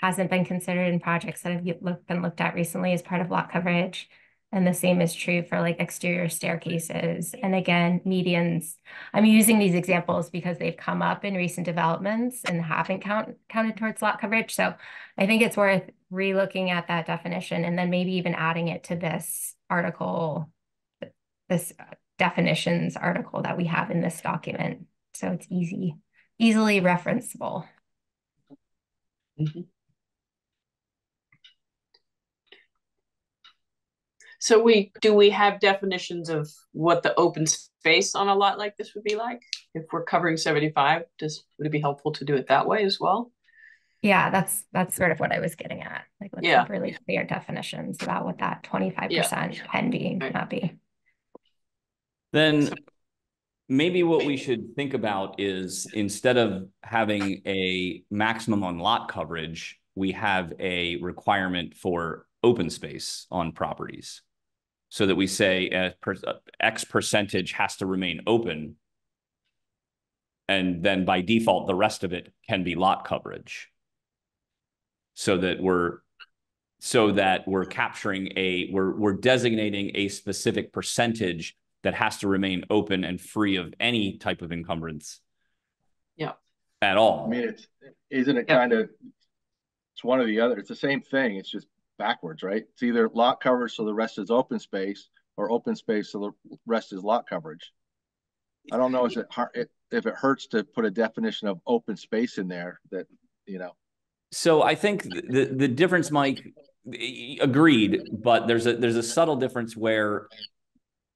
hasn't been considered in projects that have been looked at recently as part of lot coverage. And the same is true for like exterior staircases. And again, medians. I'm using these examples because they've come up in recent developments and haven't count counted towards lot coverage. So I think it's worth relooking at that definition and then maybe even adding it to this article, this definitions article that we have in this document. So it's easy, easily referenceable. Mm-hmm. So we, do we have definitions of what the open space on a lot like this would be like? If we're covering seventy-five, does, would it be helpful to do it that way as well? Yeah, that's that's sort of what I was getting at. Like let's Yeah. have really clear definitions about what that 25% can be and Right. cannot be. Then maybe what we should think about is instead of having a maximum on lot coverage, we have a requirement for open space on properties. So that we say a per, uh, X percentage has to remain open. And then by default, the rest of it can be lot coverage. So that we're so that we're capturing a we're we're designating a specific percentage that has to remain open and free of any type of encumbrance. Yeah. At all. I mean, it's, isn't it Yeah. kind of, it's one or the other. It's the same thing. It's just backwards, right? It's either lot coverage, so the rest is open space, or open space, so the rest is lot coverage. I don't know if it, if it hurts to put a definition of open space in there that, you know, So I think the the difference, Mike, agreed, but there's a there's a subtle difference where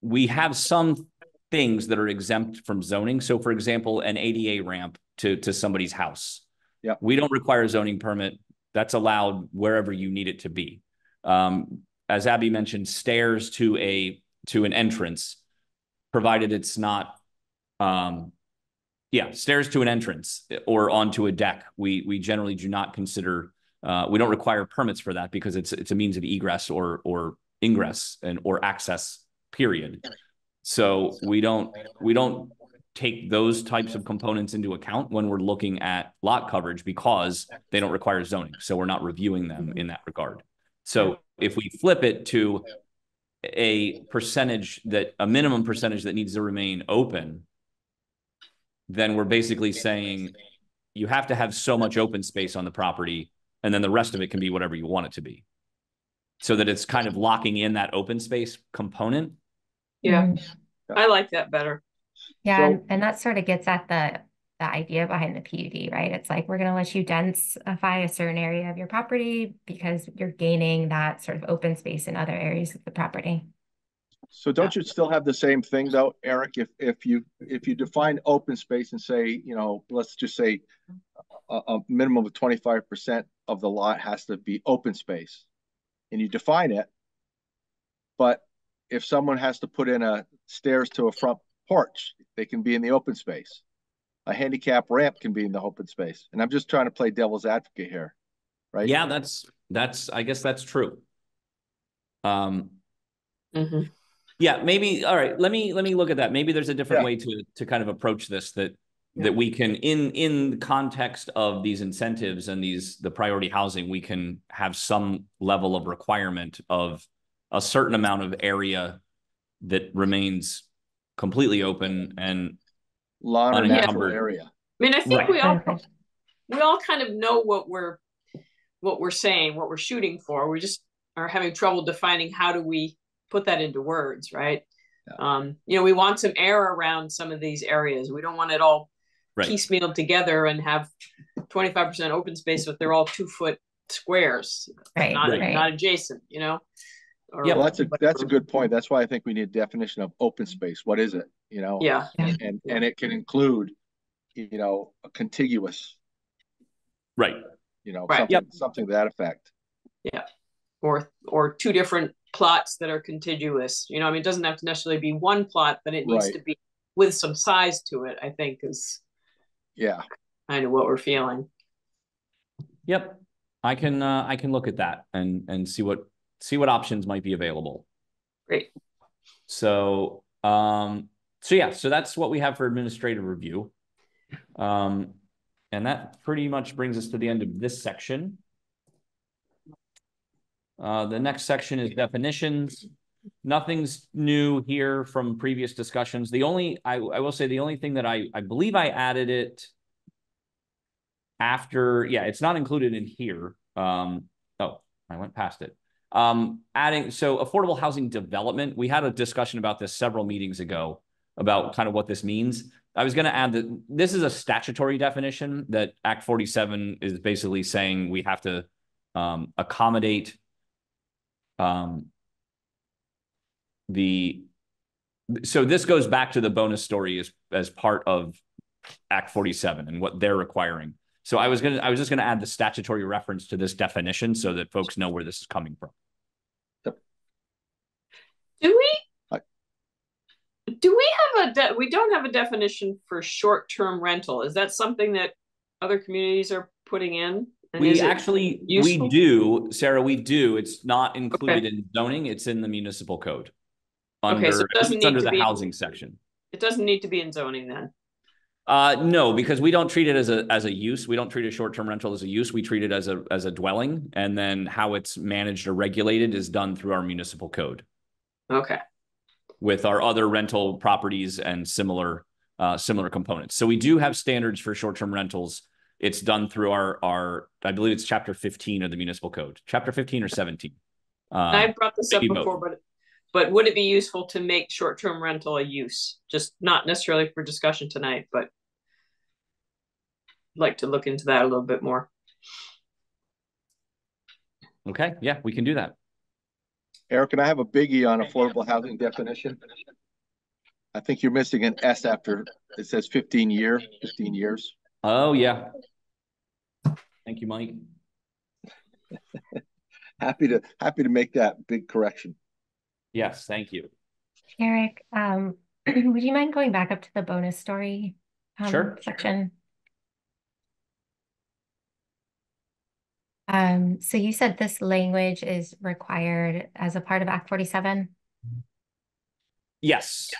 we have some things that are exempt from zoning. So for example, an ADA ramp to to somebody's house. Yep. We don't require a zoning permit. That's allowed wherever you need it to be. Um, as Abby mentioned, stairs to a to an entrance, provided it's not um yeah, stairs to an entrance or onto a deck. We we generally do not consider uh, we don't require permits for that because it's it's a means of egress or or ingress and or access. Period. So we don't we don't take those types of components into account when we're looking at lot coverage because they don't require zoning. So we're not reviewing them mm-hmm. in that regard. So if we flip it to a percentage that a minimum percentage that needs to remain open, then we're basically saying you have to have so much open space on the property and then the rest of it can be whatever you want it to be. so that it's kind of locking in that open space component. Yeah. I like that better. Yeah, So- and, and that sort of gets at the the idea behind the PUD, right? It's like we're going to let you densify a certain area of your property because you're gaining that sort of open space in other areas of the property. So don't you still have the same thing though, Eric? If, if you, if you define open space and say, you know, let's just say a, a minimum of twenty-five percent of the lot has to be open space. And you define it. But if someone has to put in a stairs to a front porch, they can be in the open space. A handicap ramp can be in the open space. And I'm just trying to play devil's advocate here, right? Yeah, that's, that's, I guess that's true. Um, Mhm. yeah, maybe, all right, let me, let me look at that. Maybe there's a different Yeah. way to, to kind of approach this that, Yeah. that we can, in, in the context of these incentives and these, the priority housing, we can have some level of requirement of a certain amount of area that remains completely open and Lawn or natural Unencumbered. area. I mean, I think Right. we all we all kind of know what we're what we're saying, what we're shooting for. We just are having trouble defining how do we put that into words, right? Yeah. Um, you know, we want some air around some of these areas. We don't want it all Right. piecemealed together and have 25% open space, but they're all two foot squares, Right, not Right. not adjacent, you know? Or Yeah, Well, that's a, that's a good point. That's why I think we need a definition of open space. What is it? You know? Yeah. And, and, and it can include, you know, a contiguous, Right. you know, Right. something, something to that effect. Yeah. Or or two different plots that are contiguous. You know, I mean, it doesn't have to necessarily be one plot, but it needs Right. to be with some size to it. I think is Yeah. kind of what we're feeling. Yep. I can, uh, I can look at that and, and see what, see what options might be available. Great. So, um, so yeah, so that's what we have for administrative review. Um, and that pretty much brings us to the end of this section. Uh, the next section is definitions. Nothing's new here from previous discussions. The only, I, I will say the only thing that I, I believe I added it after, yeah, it's not included in here. Um, oh, I went past it. Um, adding, so affordable housing development, we had a discussion about this several meetings ago about kind of what this means. I was going to add that this is a statutory definition that Act 47 is basically saying we have to um, accommodate um, the so this goes back to the bonus story as as part of Act 47 and what they're requiring. So I was gonna I was just gonna add the statutory reference to this definition so that folks know where this is coming from. Do we? Do we have a de- we don't have a definition for short term rental? Is that something that other communities are putting in? And We actually we do, Sarah, we do. It's not included in zoning, it's in the municipal code. Okay, so Under, it doesn't it's need under to the be- housing section. It doesn't need to be in zoning then. Uh, no, because we don't treat it as a, as a use. We don't treat a short-term rental as a use. We treat it as a, as a dwelling. And then how it's managed or regulated is done through our municipal code Okay. with our other rental properties and similar, uh, similar components. So we do have standards for short-term rentals. It's done through our, our, I believe it's chapter fifteen of the municipal code, chapter fifteen or seventeen. I Um, brought this up maybe both. before, but but would it be useful to make short term rental a use? Just not necessarily for discussion tonight, but I'd like to look into that a little bit more. okay, yeah, we can do that. Eric, can I have a biggie on affordable housing definition. I think you're missing an S after it says fifteen year, fifteen years. Oh, yeah. Thank you, Mike. Happy to, happy to make that big correction. Yes, thank you. Eric, um, would you mind going back up to the bonus story um, Sure. section? Um, so you said this language is required as a part of Act 47? Yes,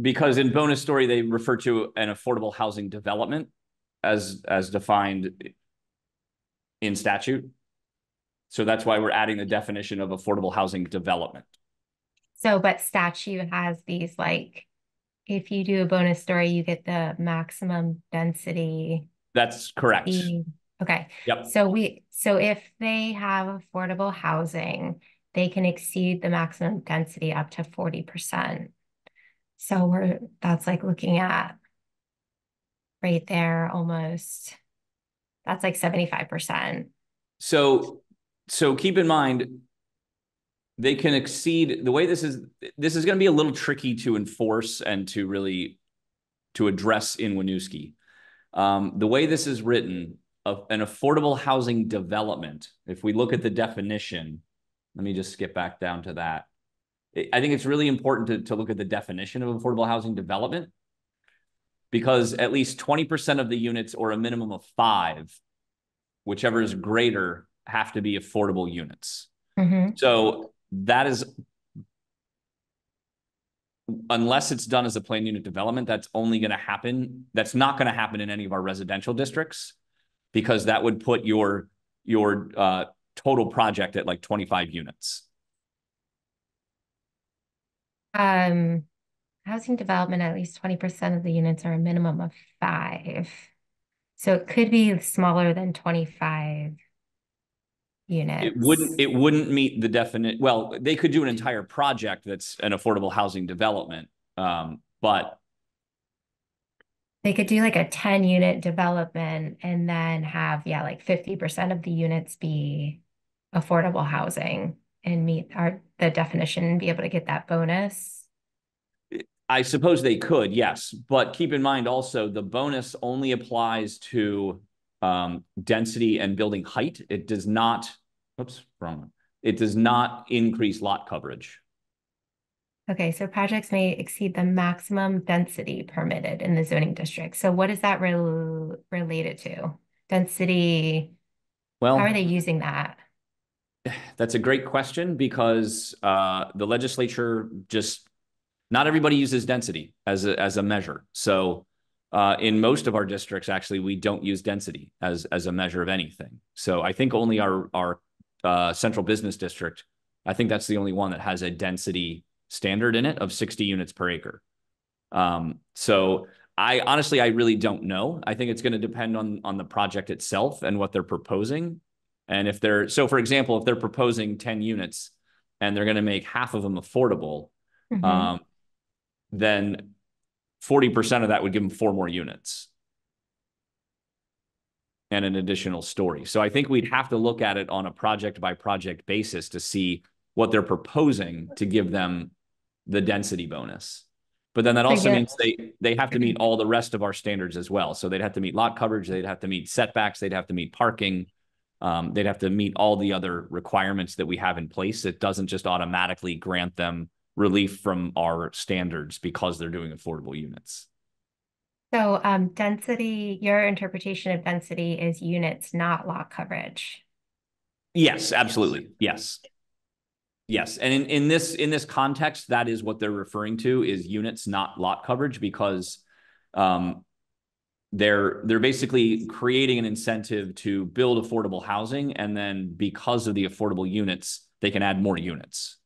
because in bonus story, they refer to an affordable housing development as, as defined in statute. So that's why we're adding the definition of affordable housing development. So, but statute has these like, if you do a bonus story, you get the maximum density. That's correct. fee. Okay, Yep. so we, so if they have affordable housing they can exceed the maximum density up to forty percent. So we're, that's like looking at right there almost, that's like seventy-five percent. So, so keep in mind, they can exceed, the way this is, this is gonna be a little tricky to enforce and to really, to address in Winooski. Um, the way this is written, of an affordable housing development, if we look at the definition, let me just skip back down to that. I- think it's really important to, to look at the definition of affordable housing development. Because at least twenty percent of the units or a minimum of five, whichever is greater, have to be affordable units. Mhm. So that is unless it's done as a planned unit development, that's only going to happen. That's not going to happen in any of our residential districts because that would put your your uh, total project at like 25 units. Um, housing development, at least twenty percent of the units are a minimum of five. So it could be smaller than twenty-five units. It wouldn't it wouldn't meet the definite. Well, they could do an entire project that's an affordable housing development, um, but They could do like a ten unit development and then have, yeah, like fifty percent of the units be affordable housing and meet our, the definition and be able to get that bonus. I suppose they could, yes, but keep in mind also the bonus only applies to um, density and building height. It does not, oops, wrong. It does not increase lot coverage. Okay, so projects may exceed the maximum density permitted in the zoning district. So what is that rel related to? Density, Well, how are they using that? that's a great question because uh, the legislature just not everybody uses density as a, as a measure. So uh, in most of our districts, actually, we don't use density as as a measure of anything. So I think only our our uh, central business district, I think that's the only one that has a density standard in it of 60 units per acre. Um, so I honestly, I really don't know. I think it's going to depend on on the project itself and what they're proposing. And if they're so, for example, if they're proposing 10 units and they're going to make half of them affordable, Mhm. um, then 40% of that would give them four more units and an additional story. So I think we'd have to look at it on a project by project basis to see what they're proposing to give them the density bonus. But then that also means they they have to meet all the rest of our standards as well. So they'd have to meet lot coverage, they'd have to meet setbacks, they'd have to meet parking. Um, they'd have to meet all the other requirements that we have in place. It doesn't just automatically grant them relief from our standards because they're doing affordable units. So um, density, your interpretation of density is units, not lot coverage. Yes, absolutely. Yes. Yes, and in, in this in this context, that is what they're referring to is units, not lot coverage, because um, they're they're basically creating an incentive to build affordable housing, and then because of the affordable units, they can add more units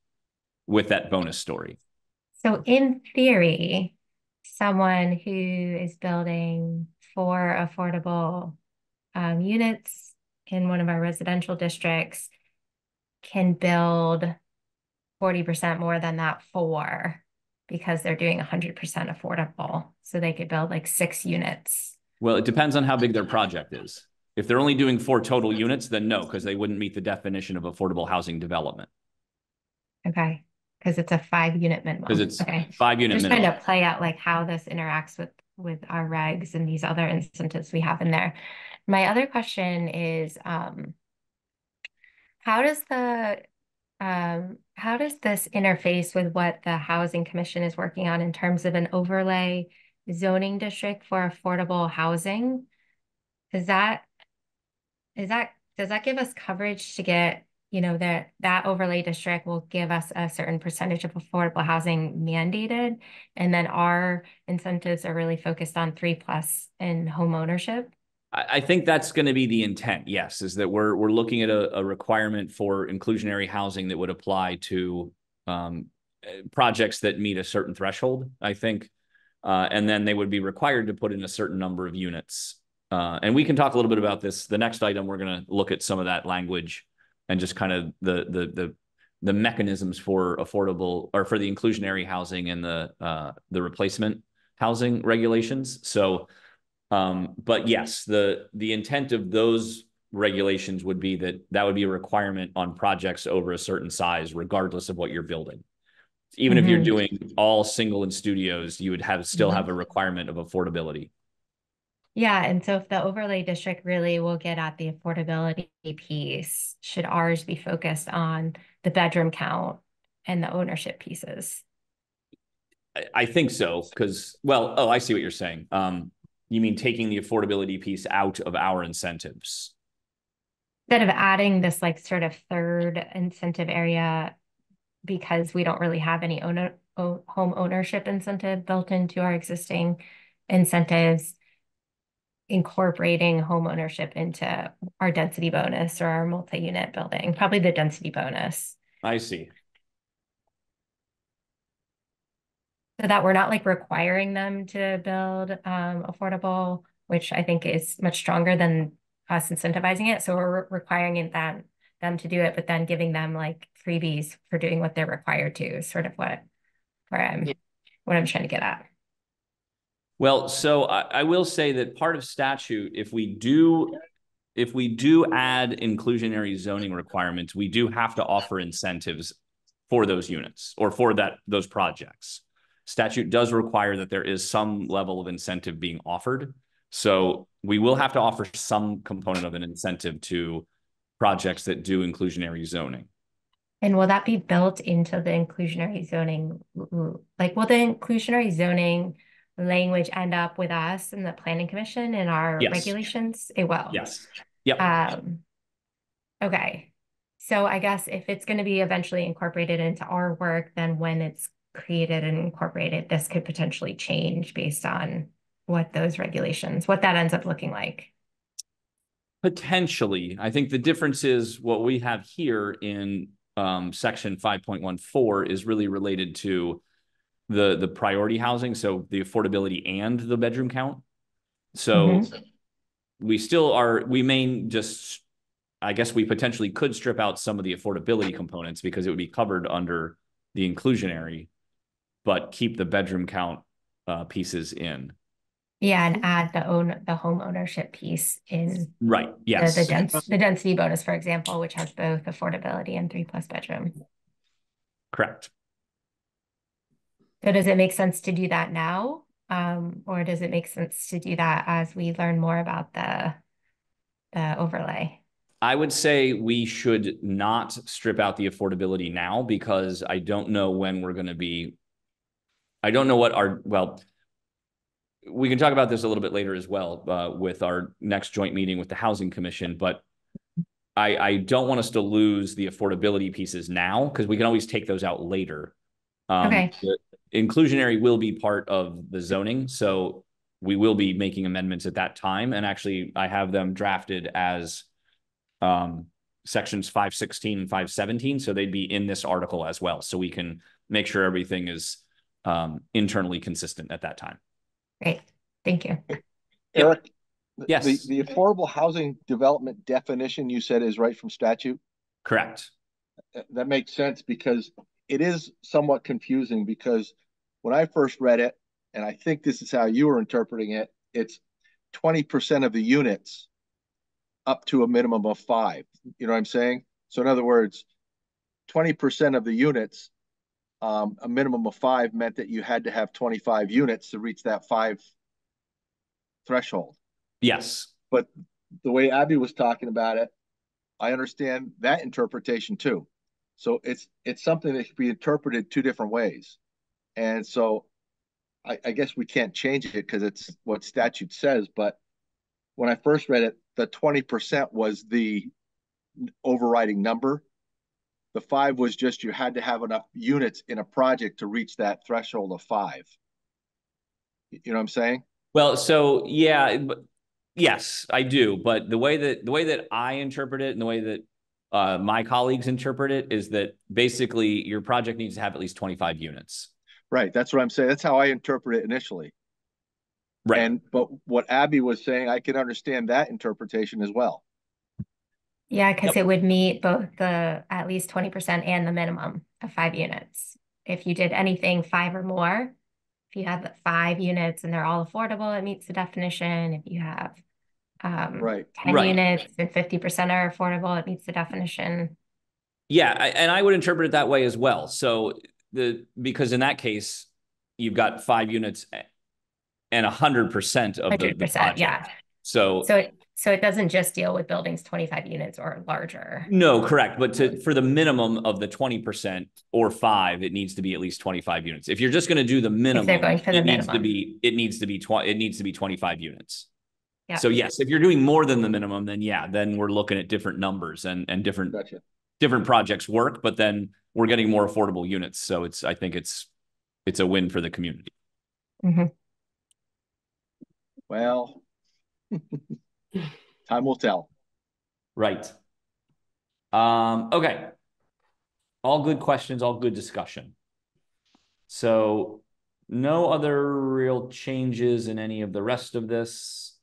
with that bonus story. So in theory, someone who is building four affordable um, units in one of our residential districts can build 40% more than that four because they're doing 100% affordable. So they could build like six units. Well, it depends on how big their project is. If they're only doing four total units, then no, because they wouldn't meet the definition of affordable housing development Okay. Because it's a five unit minimum. because it's okay. five unit Just trying to play out like how this interacts with with our regs and these other incentives we have in there. My other question is um how does the um how does this interface with what the housing commission is working on in terms of an overlay zoning district for affordable housing? Is that is that does that give us coverage to get you know, that that overlay district will give us a certain percentage of affordable housing mandated. And then our incentives are really focused on three plus in home ownership. I, think that's going to be the intent. Yes, is that we're we're looking at a, a requirement for inclusionary housing that would apply to um, eh, projects that meet a certain threshold. I think, uh, and then they would be required to put in a certain number of units. Uh, and we can talk a little bit about this. The next item, we're going to look at some of that language and just kind of the the the the mechanisms for affordable or for the inclusionary housing and the uh, the replacement housing regulations. So, um, but yes, the the intent of those regulations would be that that would be a requirement on projects over a certain size, regardless of what you're building. Even if you're Mhm. doing all single and studios, you would have still Mhm. have a requirement of affordability. Yeah, and so if the overlay district really will get at the affordability piece, should ours be focused on the bedroom count and the ownership pieces? I, I think so, because, well, oh, I see what you're saying. Um, you mean taking the affordability piece out of our incentives? Instead of adding this like sort of third incentive area, because we don't really have any owner, o- home ownership incentive built into our existing incentives, incorporating home ownership into our density bonus or our multi-unit building, probably the density bonus. I see. So that we're not like requiring them to build um affordable, which I think is much stronger than us incentivizing it. So we're re- requiring it them them to do it, but then giving them like freebies for doing what they're required to, is sort of what where I'm Yeah. what I'm trying to get at. Well, so I, I will say that part of statute, if we do, if we do add inclusionary zoning requirements, we do have to offer incentives for those units or for that, those projects. Statute does require that there is some level of incentive being offered. So we will have to offer some component of an incentive to projects that do inclusionary zoning. And will that be built into the inclusionary zoning? Like, will the inclusionary zoning language end up with us in the planning commission in our Yes. regulations? It will. Yes. Yep. Um, okay. So I guess if it's going to be eventually incorporated into our work, then when it's created and incorporated, this could potentially change based on what those regulations, what that ends up looking like. Potentially, I think the difference is what we have here in um section five point one four is really related to the the priority housing, so the affordability and the bedroom count. So we still are, we may just, I guess we potentially could strip out some of the affordability components because it would be covered under the inclusionary, but keep the bedroom count uh pieces in. Yeah, and add the own, the home ownership piece in Right, the, yes. the dens, the density bonus, for example, which has both affordability and three plus bedroom. Correct. So does it make sense to do that now? Um, or does it make sense to do that as we learn more about the the overlay? I would say we should not strip out the affordability now because I don't know when we're going to be. I don't know what our, well, we can talk about this a little bit later as well uh, with our next joint meeting with the Housing Commission, but I, I don't want us to lose the affordability pieces now because we can always take those out later. Um, Okay. Inclusionary will be part of the zoning, so we will be making amendments at that time. And actually, I have them drafted as um, sections five sixteen and five seventeen, so they'd be in this article as well. So we can make sure everything is um, internally consistent at that time. Great, thank you. Eric? the- Yes. The, the affordable housing development definition you said is right from statute? Correct. That- That makes sense because it is somewhat confusing because when I first read it, and I think this is how you were interpreting it, it's twenty percent of the units up to a minimum of five. You know what I'm saying? So in other words, twenty percent of the units, um, a minimum of five meant that you had to have twenty-five units to reach that five threshold. Yes. But the way Abby was talking about it, I understand that interpretation too. So it's it's something that can be interpreted two different ways. And so I, I guess we can't change it because it's what statute says, but when I first read it, the twenty percent was the overriding number. The five was just you had to have enough units in a project to reach that threshold of five. You know what I'm saying? Well, so yeah, but yes, I do. But the way that the way that I interpret it and the way that uh, my colleagues interpret it is that basically your project needs to have at least 25 units. Right, that's what I'm saying. That's how I interpret it initially. Right. And but what Abby was saying, I can understand that interpretation as well. Yeah, because Yep. it would meet both the at least twenty percent and the minimum of five units. If you did anything five or more, if you have five units and they're all affordable, it meets the definition. If you have um Right. ten Right. units and fifty percent are affordable, it meets the definition. Yeah, I- and I would interpret it that way as well. So the, because in that case, you've got five units and a hundred percent of the- Hundred the percent, yeah. So, So it so it doesn't just deal with buildings twenty-five units or larger. no, correct, but to, for the minimum of the twenty percent or five, it needs to be at least twenty-five units. If you're just gonna do the minimum, going for the it needs to be, it needs to be twen- it needs to be twenty-five units. Yeah. So yes, if you're doing more than the minimum, then yeah, then we're looking at different numbers and, and different Gotcha. different projects work, but then we're getting more affordable units. So it's, I think it's, it's a win for the community. Mm-hmm. Well, time will tell. Right. Um, okay. All good questions, all good discussion. So no other real changes in any of the rest of this.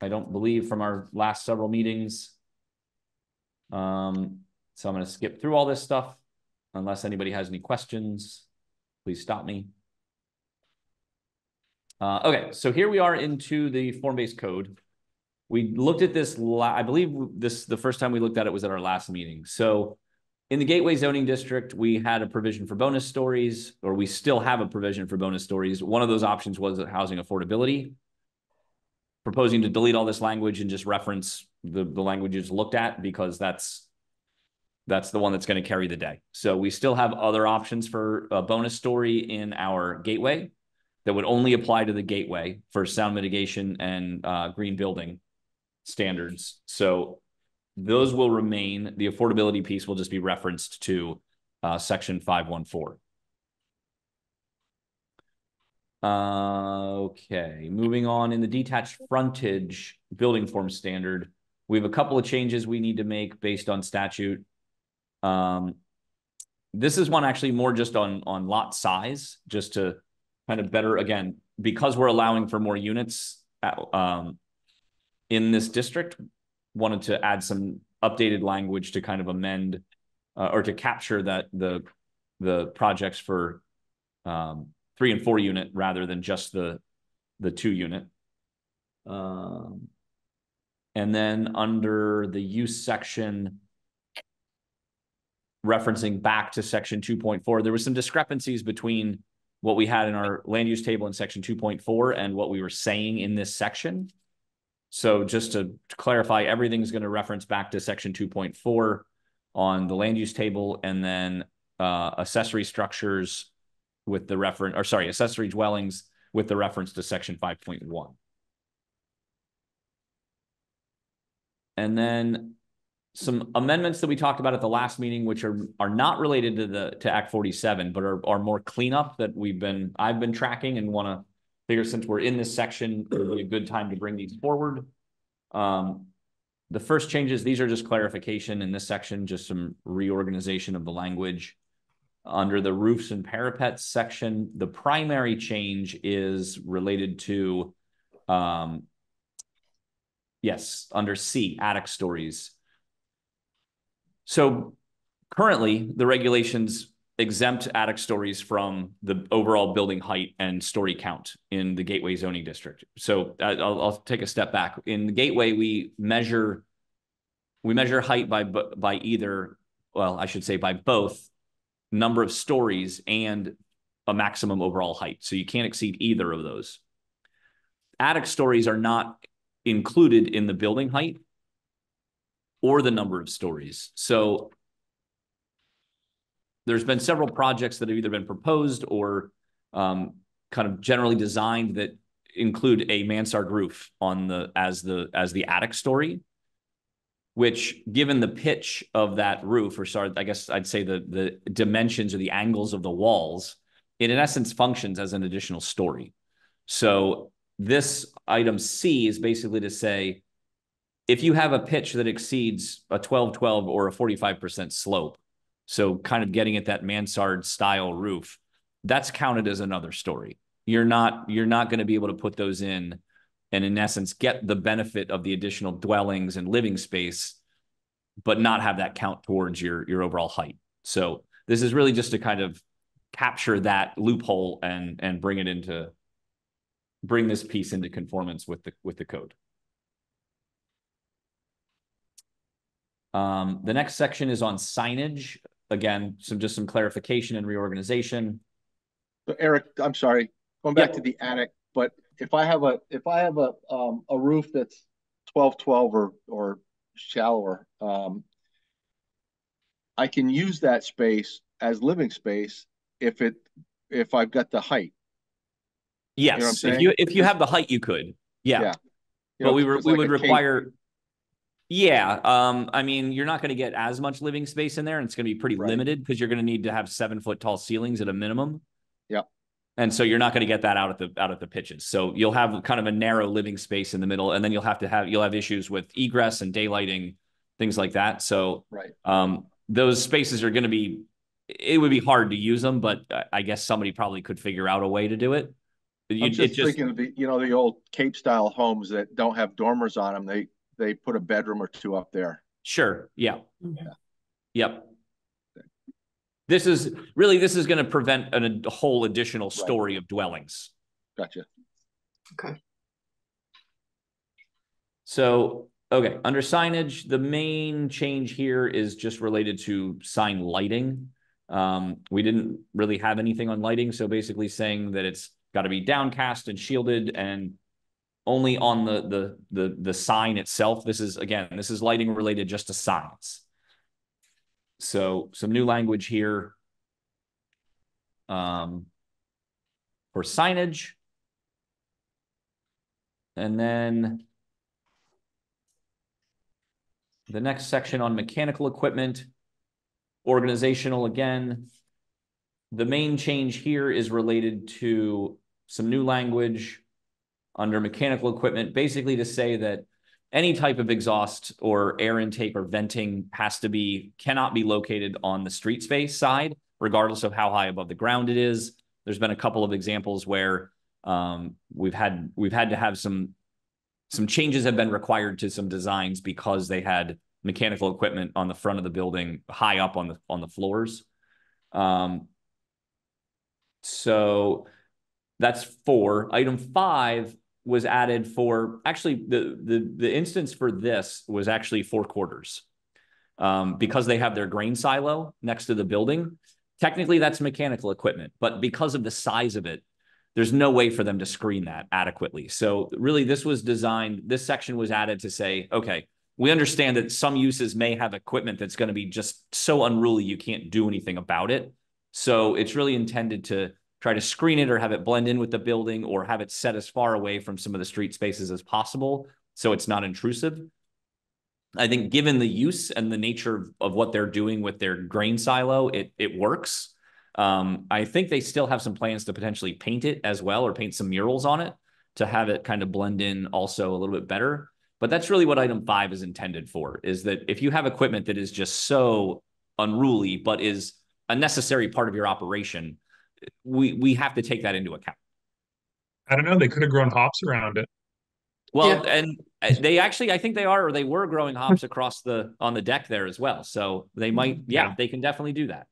I don't believe from our last several meetings. Um, so I'm going to skip through all this stuff unless anybody has any questions. Please stop me. Uh, okay, so here we are into the form-based code. We looked at this, I believe this, the first time we looked at it was at our last meeting. So in the Gateway zoning district, we had a provision for bonus stories, or we still have a provision for bonus stories. One of those options was housing affordability. Proposing to delete all this language and just reference the, the language looked at because that's that's the one that's going to carry the day. So we still have other options for a bonus story in our gateway that would only apply to the gateway for sound mitigation and uh, green building standards. So those will remain. The affordability piece will just be referenced to uh, section 514. Uh, okay, moving on in the detached frontage building form standard, we have a couple of changes we need to make based on statute. Um, this is one actually more just on on lot size, just to kind of better again because we're allowing for more units um, in this district. Wanted to add some updated language to kind of amend uh, or to capture that the the projects for um, three and four unit rather than just the the two unit. Um, and then under the use section, referencing back to section two point four, there was some discrepancies between what we had in our land use table in section two point four and what we were saying in this section. So just to clarify, everything's going to reference back to section two point four on the land use table and then uh, accessory structures with the reference, or sorry, accessory dwellings with the reference to section five point one. And then some amendments that we talked about at the last meeting, which are are not related to the to Act 47, but are are more cleanup that we've been I've been tracking and want to figure since we're in this section, it would be a good time to bring these forward. Um, the first changes, these are just clarification in this section, just some reorganization of the language. Under the roofs and parapets section, the primary change is related to um, yes, under C, attic stories. So currently, the regulations exempt attic stories from the overall building height and story count in the gateway zoning district. So I'll, I'll take a step back. In the gateway, we measure we measure height by by either well, I should say by both number of stories and a maximum overall height. So you can't exceed either of those. Attic stories are not included in the building height or the number of stories. So there's been several projects that have either been proposed or um, kind of generally designed that include a mansard roof on the as the as the attic story which given the pitch of that roof or sorry i guess i'd say the the dimensions or the angles of the walls it in essence functions as an additional story. So this item c is basically to say if you have a pitch that exceeds a 12 12 or a 45% slope so kind of getting at that mansard style roof that's counted as another story you're not you're not going to be able to put those in and in essence get the benefit of the additional dwellings and living space but not have that count towards your, your overall height. So this is really just to kind of capture that loophole and, and bring it into, bring this piece into conformance with the, with the code. Um, the next section is on signage. Again, some, just some clarification and reorganization. So Eric, I'm sorry, going back Yeah. to the attic, but if I have a, if I have a, um, a roof that's twelve, twelve or, or shallower, um, I can use that space as living space if it, if I've got the height. what I'm Yes, if you, if you have the height, you could, yeah. Yeah. You But know, we were, we like would require cape. Yeah, um, I mean, you're not gonna get as much living space in there, and it's gonna be pretty Right. limited, because you're gonna need to have seven foot tall ceilings at a minimum. Yep. And so you're not gonna get that out at the, out at the pitches, so you'll have kind of a narrow living space in the middle, and then you'll have to have, you'll have issues with egress and daylighting, things like that, so. Right. Um, those spaces are gonna be, it would be hard to use them, but I, guess somebody probably could figure out a way to do it. You- I'm it just thinking of the, you know, the old Cape style homes that don't have dormers on them. They, they put a bedroom or two up there. Sure, yeah. Mhm. Yep. This is, really, this is gonna prevent an, a whole additional story of dwellings. Gotcha. Okay. So, okay, under signage, the main change here is just related to sign lighting. Um, we didn't really have anything on lighting, so basically saying that it's gotta be downcast and shielded and only on the, the, the, the sign itself. This is, again, this is lighting related just to signs. So some new language here. Um, for signage. And then the next section on mechanical equipment, organizational again. The main change here is related to some new language under mechanical equipment, basically to say that any type of exhaust or air intake or venting has to be, cannot be located on the street space side, regardless of how high above the ground it is. There's been a couple of examples where um, we've had, we've had to have some, some changes have been required to some designs because they had mechanical equipment on the front of the building, high up on the, on the floors. Um, so that's four. Item five was added for, actually, the, the, the instance for this was actually four quarters. Um, because they have their grain silo next to the building. Technically, that's mechanical equipment, but because of the size of it, there's no way for them to screen that adequately. So really, this was designed, this section was added to say, okay, we understand that some uses may have equipment that's going to be just so unruly you can't do anything about it. So it's really intended to try to screen it or have it blend in with the building or have it set as far away from some of the street spaces as possible so it's not intrusive. I think given the use and the nature of what they're doing with their grain silo, it it works. Um, I think they still have some plans to potentially paint it as well or paint some murals on it to have it kind of blend in also a little bit better. But that's really what item five is intended for, is that if you have equipment that is just so unruly, but is a necessary part of your operation, we we have to take that into account. I don't know. They could have grown hops around it. Well, and uh, they actually, I think they are, or they were growing hops across the on the deck there as well. So they might, yeah, Yeah. they can definitely do that.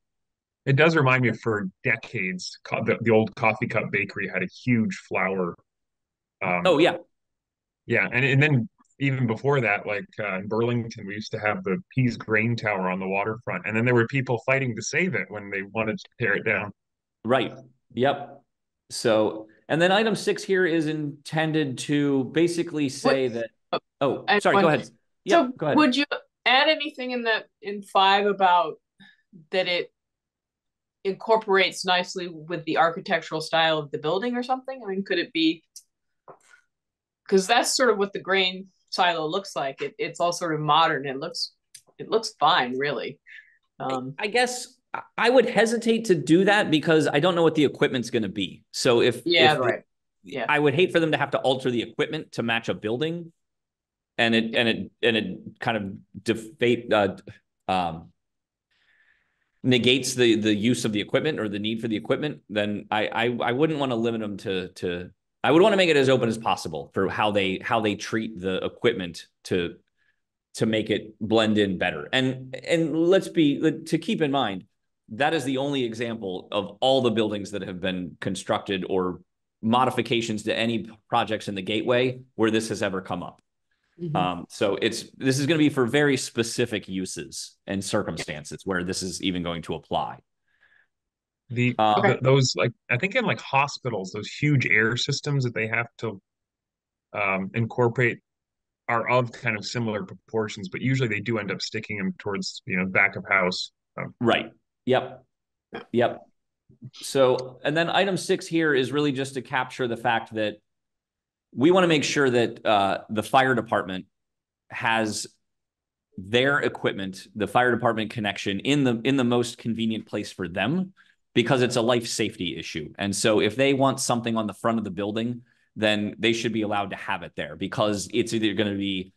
It does remind me for decades, co- the, the old Koffee Kup bakery had a huge flour. Um, Oh yeah, yeah, and and then even before that, like uh, in Burlington, we used to have the Pease Grain Tower on the waterfront, and then there were people fighting to save it when they wanted to tear it down. Right. Yep. So, and then item six here is intended to basically say that. Oh, I sorry. Go want- ahead. Yeah, So go ahead. would you add anything in that, in five about that it incorporates nicely with the architectural style of the building or something? I mean, could it be? Because that's sort of what the grain silo looks like. It, it's all sort of modern. It looks, it looks fine, really. Um, I guess I- would hesitate to do that because I don't know what the equipment's going to be. So if yeah, if the- right. Yeah. I would hate for them to have to alter the equipment to match a building. And it, and it, and it kind of defate, uh, um, negates the, the use of the equipment or the need for the equipment, then I, I, I wouldn't want to limit them to, to, I would want to make it as open as possible for how they, how they treat the equipment to, to make it blend in better. And and let's be to keep in mind that is the only example of all the buildings that have been constructed or modifications to any projects in the gateway where this has ever come up. Mm-hmm. Um, so it's this is going to be for very specific uses and circumstances where this is even going to apply. The, uh, the, those like I think in like hospitals, those huge air systems that they have to um, incorporate are of kind of similar proportions, but usually they do end up sticking them towards you know back of house. Um, right. Yep. Yep. So, and then item six here is really just to capture the fact that we want to make sure that uh, the fire department has their equipment, the fire department connection in the in the most convenient place for them because it's a life safety issue. And so if they want something on the front of the building, then they should be allowed to have it there because it's either going to be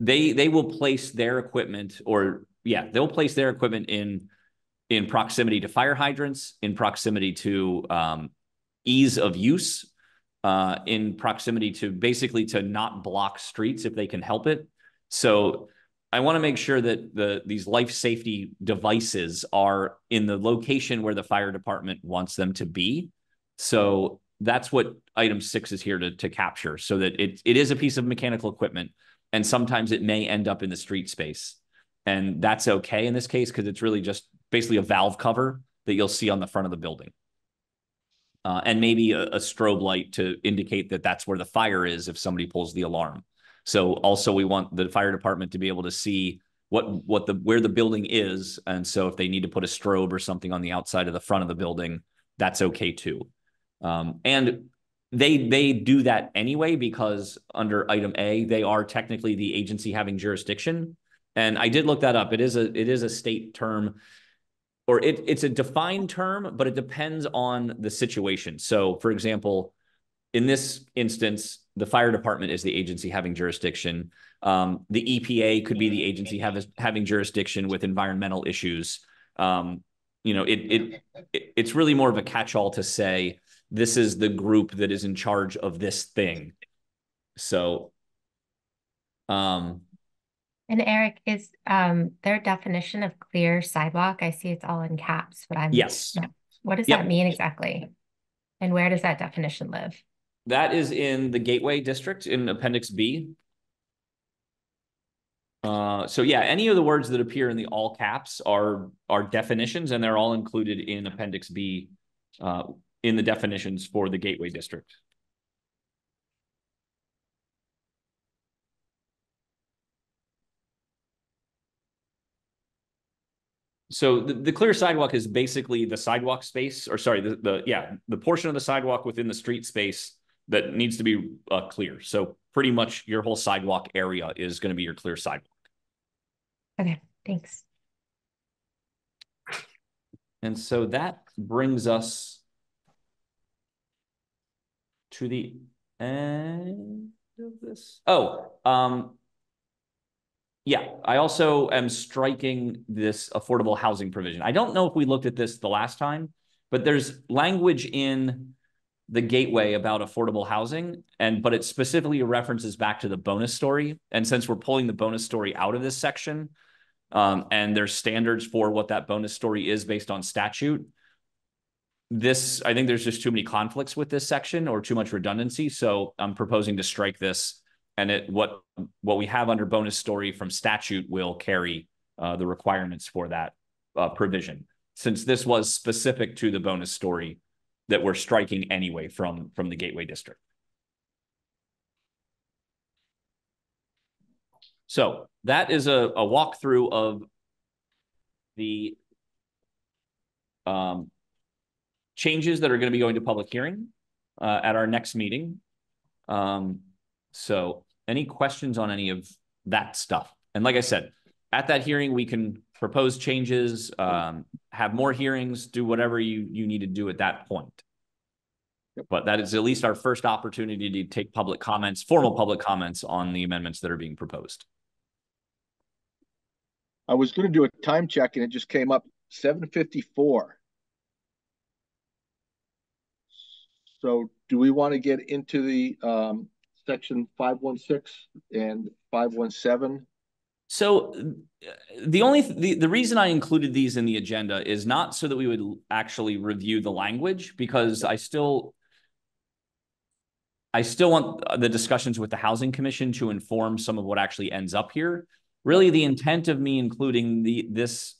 they they will place their equipment or yeah, they'll place their equipment in in proximity to fire hydrants, in proximity to um, ease of use, uh, in proximity to basically to not block streets if they can help it. So I want to make sure that the these life safety devices are in the location where the fire department wants them to be. So that's what item six is here to, to capture so that it, it is a piece of mechanical equipment and sometimes it may end up in the street space. And that's okay in this case because it's really just basically a valve cover that you'll see on the front of the building uh, and maybe a, a, strobe light to indicate that that's where the fire is if somebody pulls the alarm. So also we want the fire department to be able to see what what the where the building is, and so if they need to put a strobe or something on the outside of the front of the building, that's okay too. Um, and they they do that anyway because under item A they are technically the agency having jurisdiction. And I did look that up. It is a it is a state term or it, it's a defined term, but it depends on the situation. So, for example, in this instance, the fire department is the agency having jurisdiction. Um, the EPA could be the agency have, having jurisdiction with environmental issues. Um, you know, it, it, it it's really more of a catch-all to say this is the group that is in charge of this thing. So, um, and Eric, is um their definition of clear sidewalk? I see it's all in caps, but I'm yes. What does yep. that mean exactly? And where does that definition live? That is in the Gateway District in Appendix B. Uh, so yeah, any of the words that appear in the all caps are are definitions, and they're all included in Appendix B uh, in the definitions for the Gateway District. So the, the clear sidewalk is basically the sidewalk space or sorry the, the yeah the portion of the sidewalk within the street space that needs to be uh, clear. So pretty much your whole sidewalk area is going to be your clear sidewalk. Okay thanks. And so that brings us to the end of this. Oh um yeah, I also am striking this affordable housing provision. I don't know if we looked at this the last time, but there's language in the gateway about affordable housing and but it specifically references back to the bonus story and since we're pulling the bonus story out of this section um, and there's standards for what that bonus story is based on statute this i think there's just too many conflicts with this section or too much redundancy so i'm proposing to strike this and it what what we have under bonus story from statute will carry uh, the requirements for that uh, provision. Since this was specific to the bonus story that we're striking anyway from from the gateway district. So that is a, a walkthrough of the um, changes that are going to be going to public hearing uh, at our next meeting. Um, so any questions on any of that stuff? And like I said, at that hearing, we can propose changes, um, have more hearings, do whatever you, you need to do at that point. But that is at least our first opportunity to take public comments, formal public comments on the amendments that are being proposed. I was going to do a time check and it just came up 754. So do we want to get into the um, section five one six and five one seven. So the only, the, the reason I included these in the agenda is not so that we would actually review the language, because I still, I still want the discussions with the Housing Commission to inform some of what actually ends up here. Really, the intent of me including the, this,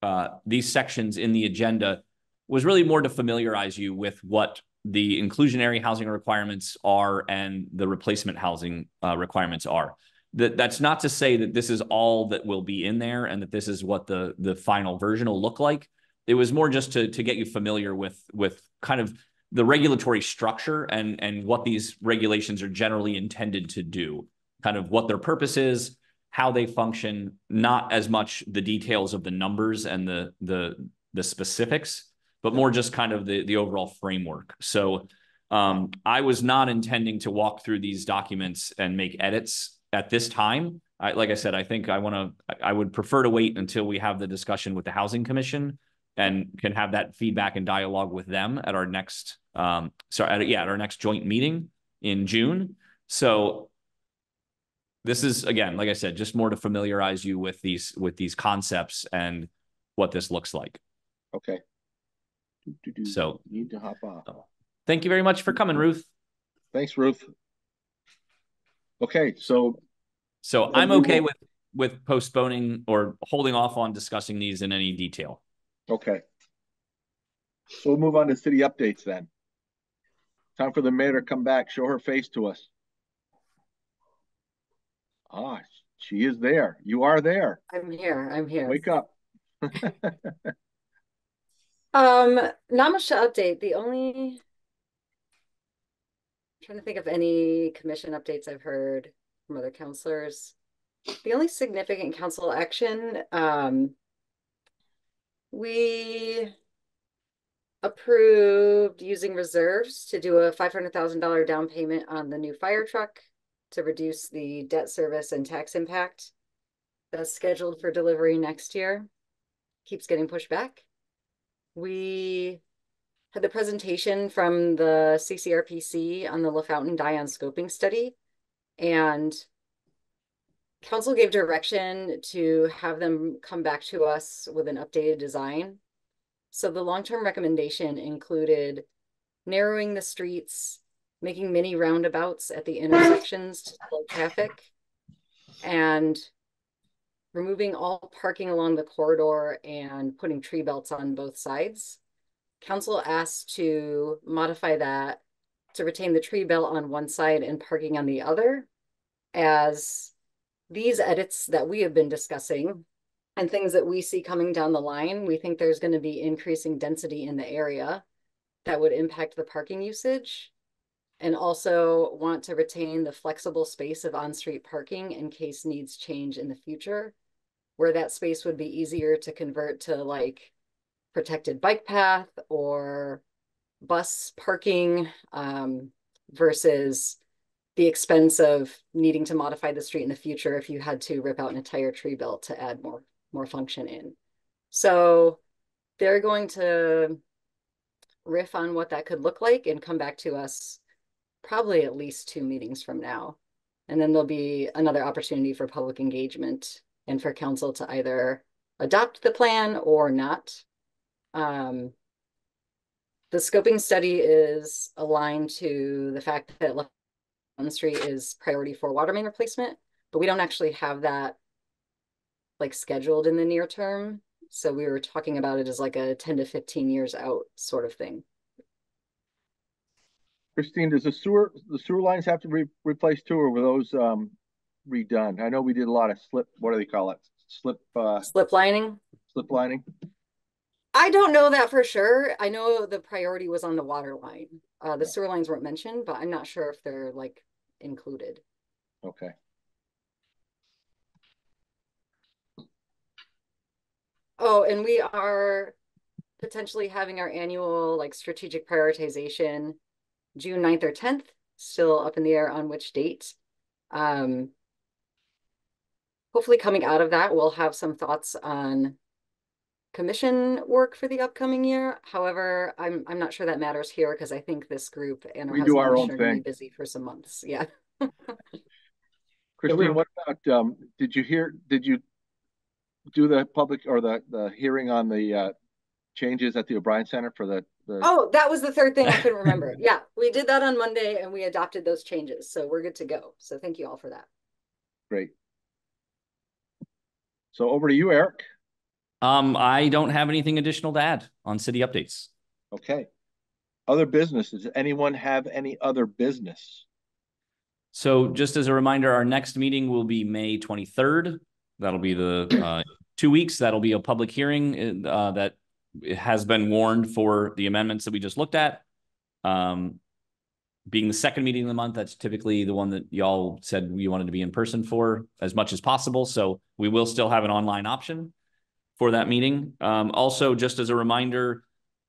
uh, these sections in the agenda was really more to familiarize you with what the inclusionary housing requirements are and the replacement housing uh, requirements are. That that's not to say that this is all that will be in there and that this is what the the final version will look like. It was more just to to get you familiar with with kind of the regulatory structure and and what these regulations are generally intended to do, kind of what their purpose is, how they function, not as much the details of the numbers and the the the specifics, but more just kind of the the overall framework. So um, I was not intending to walk through these documents and make edits at this time. I, like I said, I think I want to, I would prefer to wait until we have the discussion with the Housing Commission and can have that feedback and dialogue with them at our next, um, sorry, at, yeah, at our next joint meeting in June. So this is again, like I said, just more to familiarize you with these with these concepts and what this looks like. Okay. So need to hop off. Thank you very much for coming, Ruth. Thanks, Ruth. Okay, so so I'm okay with with postponing or holding off on discussing these in any detail. Okay. So we'll move on to city updates then. Time for the mayor to come back, show her face to us. Ah, she is there. You are there. I'm here. I'm here. Wake up. um, not much to update. The only I'm trying to think of any commission updates I've heard from other councilors. The only significant council action, um, we approved using reserves to do a $500,000 down payment on the new fire truck to reduce the debt service and tax impact. That's scheduled for delivery next year. Keeps getting pushed back. We had the presentation from the CCRPC on the LaFountain Dion scoping study. And council gave direction to have them come back to us with an updated design. So the long-term recommendation included narrowing the streets, making mini roundabouts at the intersections to slow traffic, and removing all parking along the corridor and putting tree belts on both sides. Council asked to modify that to retain the tree belt on one side and parking on the other as these edits that we have been discussing and things that we see coming down the line, we think there's going to be increasing density in the area that would impact the parking usage and also want to retain the flexible space of on-street parking in case needs change in the future, where that space would be easier to convert to like protected bike path or bus parking um, versus the expense of needing to modify the street in the future if you had to rip out an entire tree belt to add more more function in. So they're going to riff on what that could look like and come back to us probably at least two meetings from now. And then there'll be another opportunity for public engagement and for council to either adopt the plan or not. Um, the scoping study is aligned to the fact that LaFountain Street is priority for water main replacement, but we don't actually have that like scheduled in the near term. So we were talking about it as like a 10 to 15 years out sort of thing. Christine, does the sewer the sewer lines have to be replaced too, or were those um, redone? I know we did a lot of slip. What do they call it? Slip. Uh, slip lining. Slip lining. I don't know that for sure. I know the priority was on the water line. Uh, the sewer lines weren't mentioned, but I'm not sure if they're like included. Okay. Oh, and we are potentially having our annual like strategic prioritization June 9th or 10th, still up in the air on which date. Um, hopefully coming out of that, we'll have some thoughts on commission work for the upcoming year. However, I'm I'm not sure that matters here because I think this group and we do our own thing. busy for some months. Yeah. Christine, what about, um, did you hear, did you do the public or the, the hearing on the, uh, changes at the O'Brien Center for the, the, Oh, that was the third thing I couldn't remember. Yeah, we did that on Monday and we adopted those changes, so we're good to go. So thank you all for that. great. So over to you, Eric. Um, I don't have anything additional to add on city updates. Okay. Other businesses, Does anyone have any other business? So just as a reminder, our next meeting will be May twenty-third. That'll be the uh two weeks. That'll be a public hearing uh that has been warned for the amendments that we just looked at. Um, being the second meeting of the month, that's typically the one that y'all said you wanted to be in person for as much as possible. So we will still have an online option for that meeting. Um, also, just as a reminder,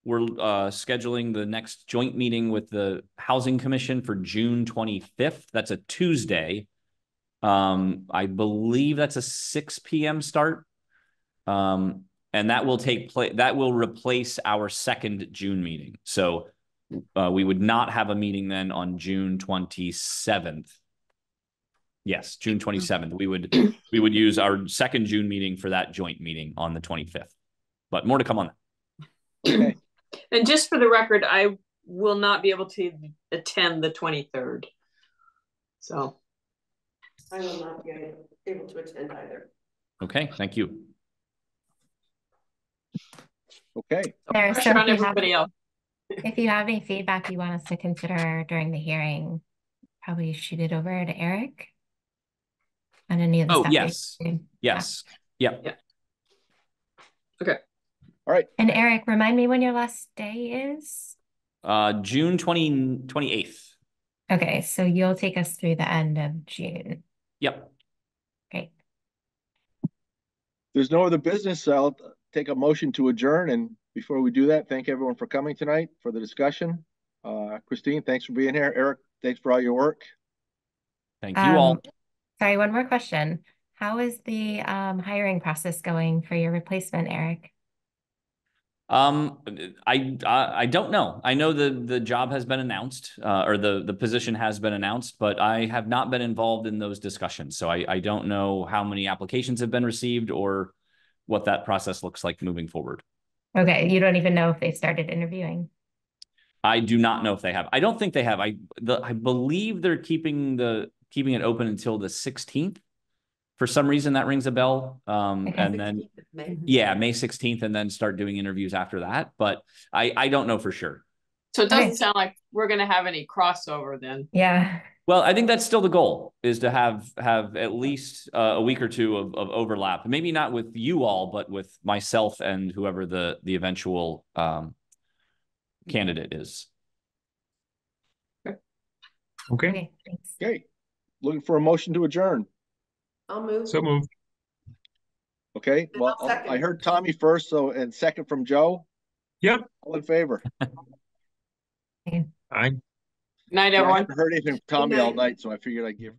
we're uh, scheduling the next joint meeting with the Housing Commission for June 25th. That's a Tuesday. Um, I believe that's a 6 p.m. start. Um, and that will take place, that will replace our second June meeting. So uh, we would not have a meeting then on June 27th. Yes, June 27th. We would we would use our second June meeting for that joint meeting on the 25th. But more to come on that. Okay, And just for the record, I will not be able to attend the twenty-third. So, I will not be able to attend either. Okay, thank you. okay, Sarah, so pressure on if you have- everybody else. If you have any feedback you want us to consider during the hearing, probably shoot it over to Eric. On any of the Oh, stuff. we yes. do. Yes. Yep. Okay. All right. And Eric, remind me when your last day is? Uh, June 20, 28th. Okay, so you'll take us through the end of June. Yep. Great. There's no other business. I'll take a motion to adjourn. And before we do that, thank everyone for coming tonight for the discussion. Uh, Christine, thanks for being here. Eric, thanks for all your work. Thank you all. Um, Sorry, one more question. How is the um hiring process going for your replacement, Eric? Um, I, I I don't know. I know the the job has been announced, uh, or the the position has been announced, but I have not been involved in those discussions. So I I don't know how many applications have been received or what that process looks like moving forward. Okay, you don't even know if they started interviewing. I do not know if they have. I don't think they have. I the I believe they're keeping the keeping it open until the 16th. For some reason, that rings a bell. Um, and then yeah, May 16th, and then start doing interviews after that. But I I don't know for sure. So it doesn't Okay. sound like we're gonna have any crossover then. Yeah, Well, I think that's still the goal is to have have at least uh, a week or two of, of overlap. Maybe not with you all, but with myself and whoever the the eventual um, candidate is. Okay. okay, thanks. Okay, looking for a motion to adjourn. I'll move. So move. Okay, well, I'll. I heard Tommy first, so, and second from Joe. Yep. All in favor? I Night, I everyone. haven't heard anything from Tommy all night. night, so I figured I'd give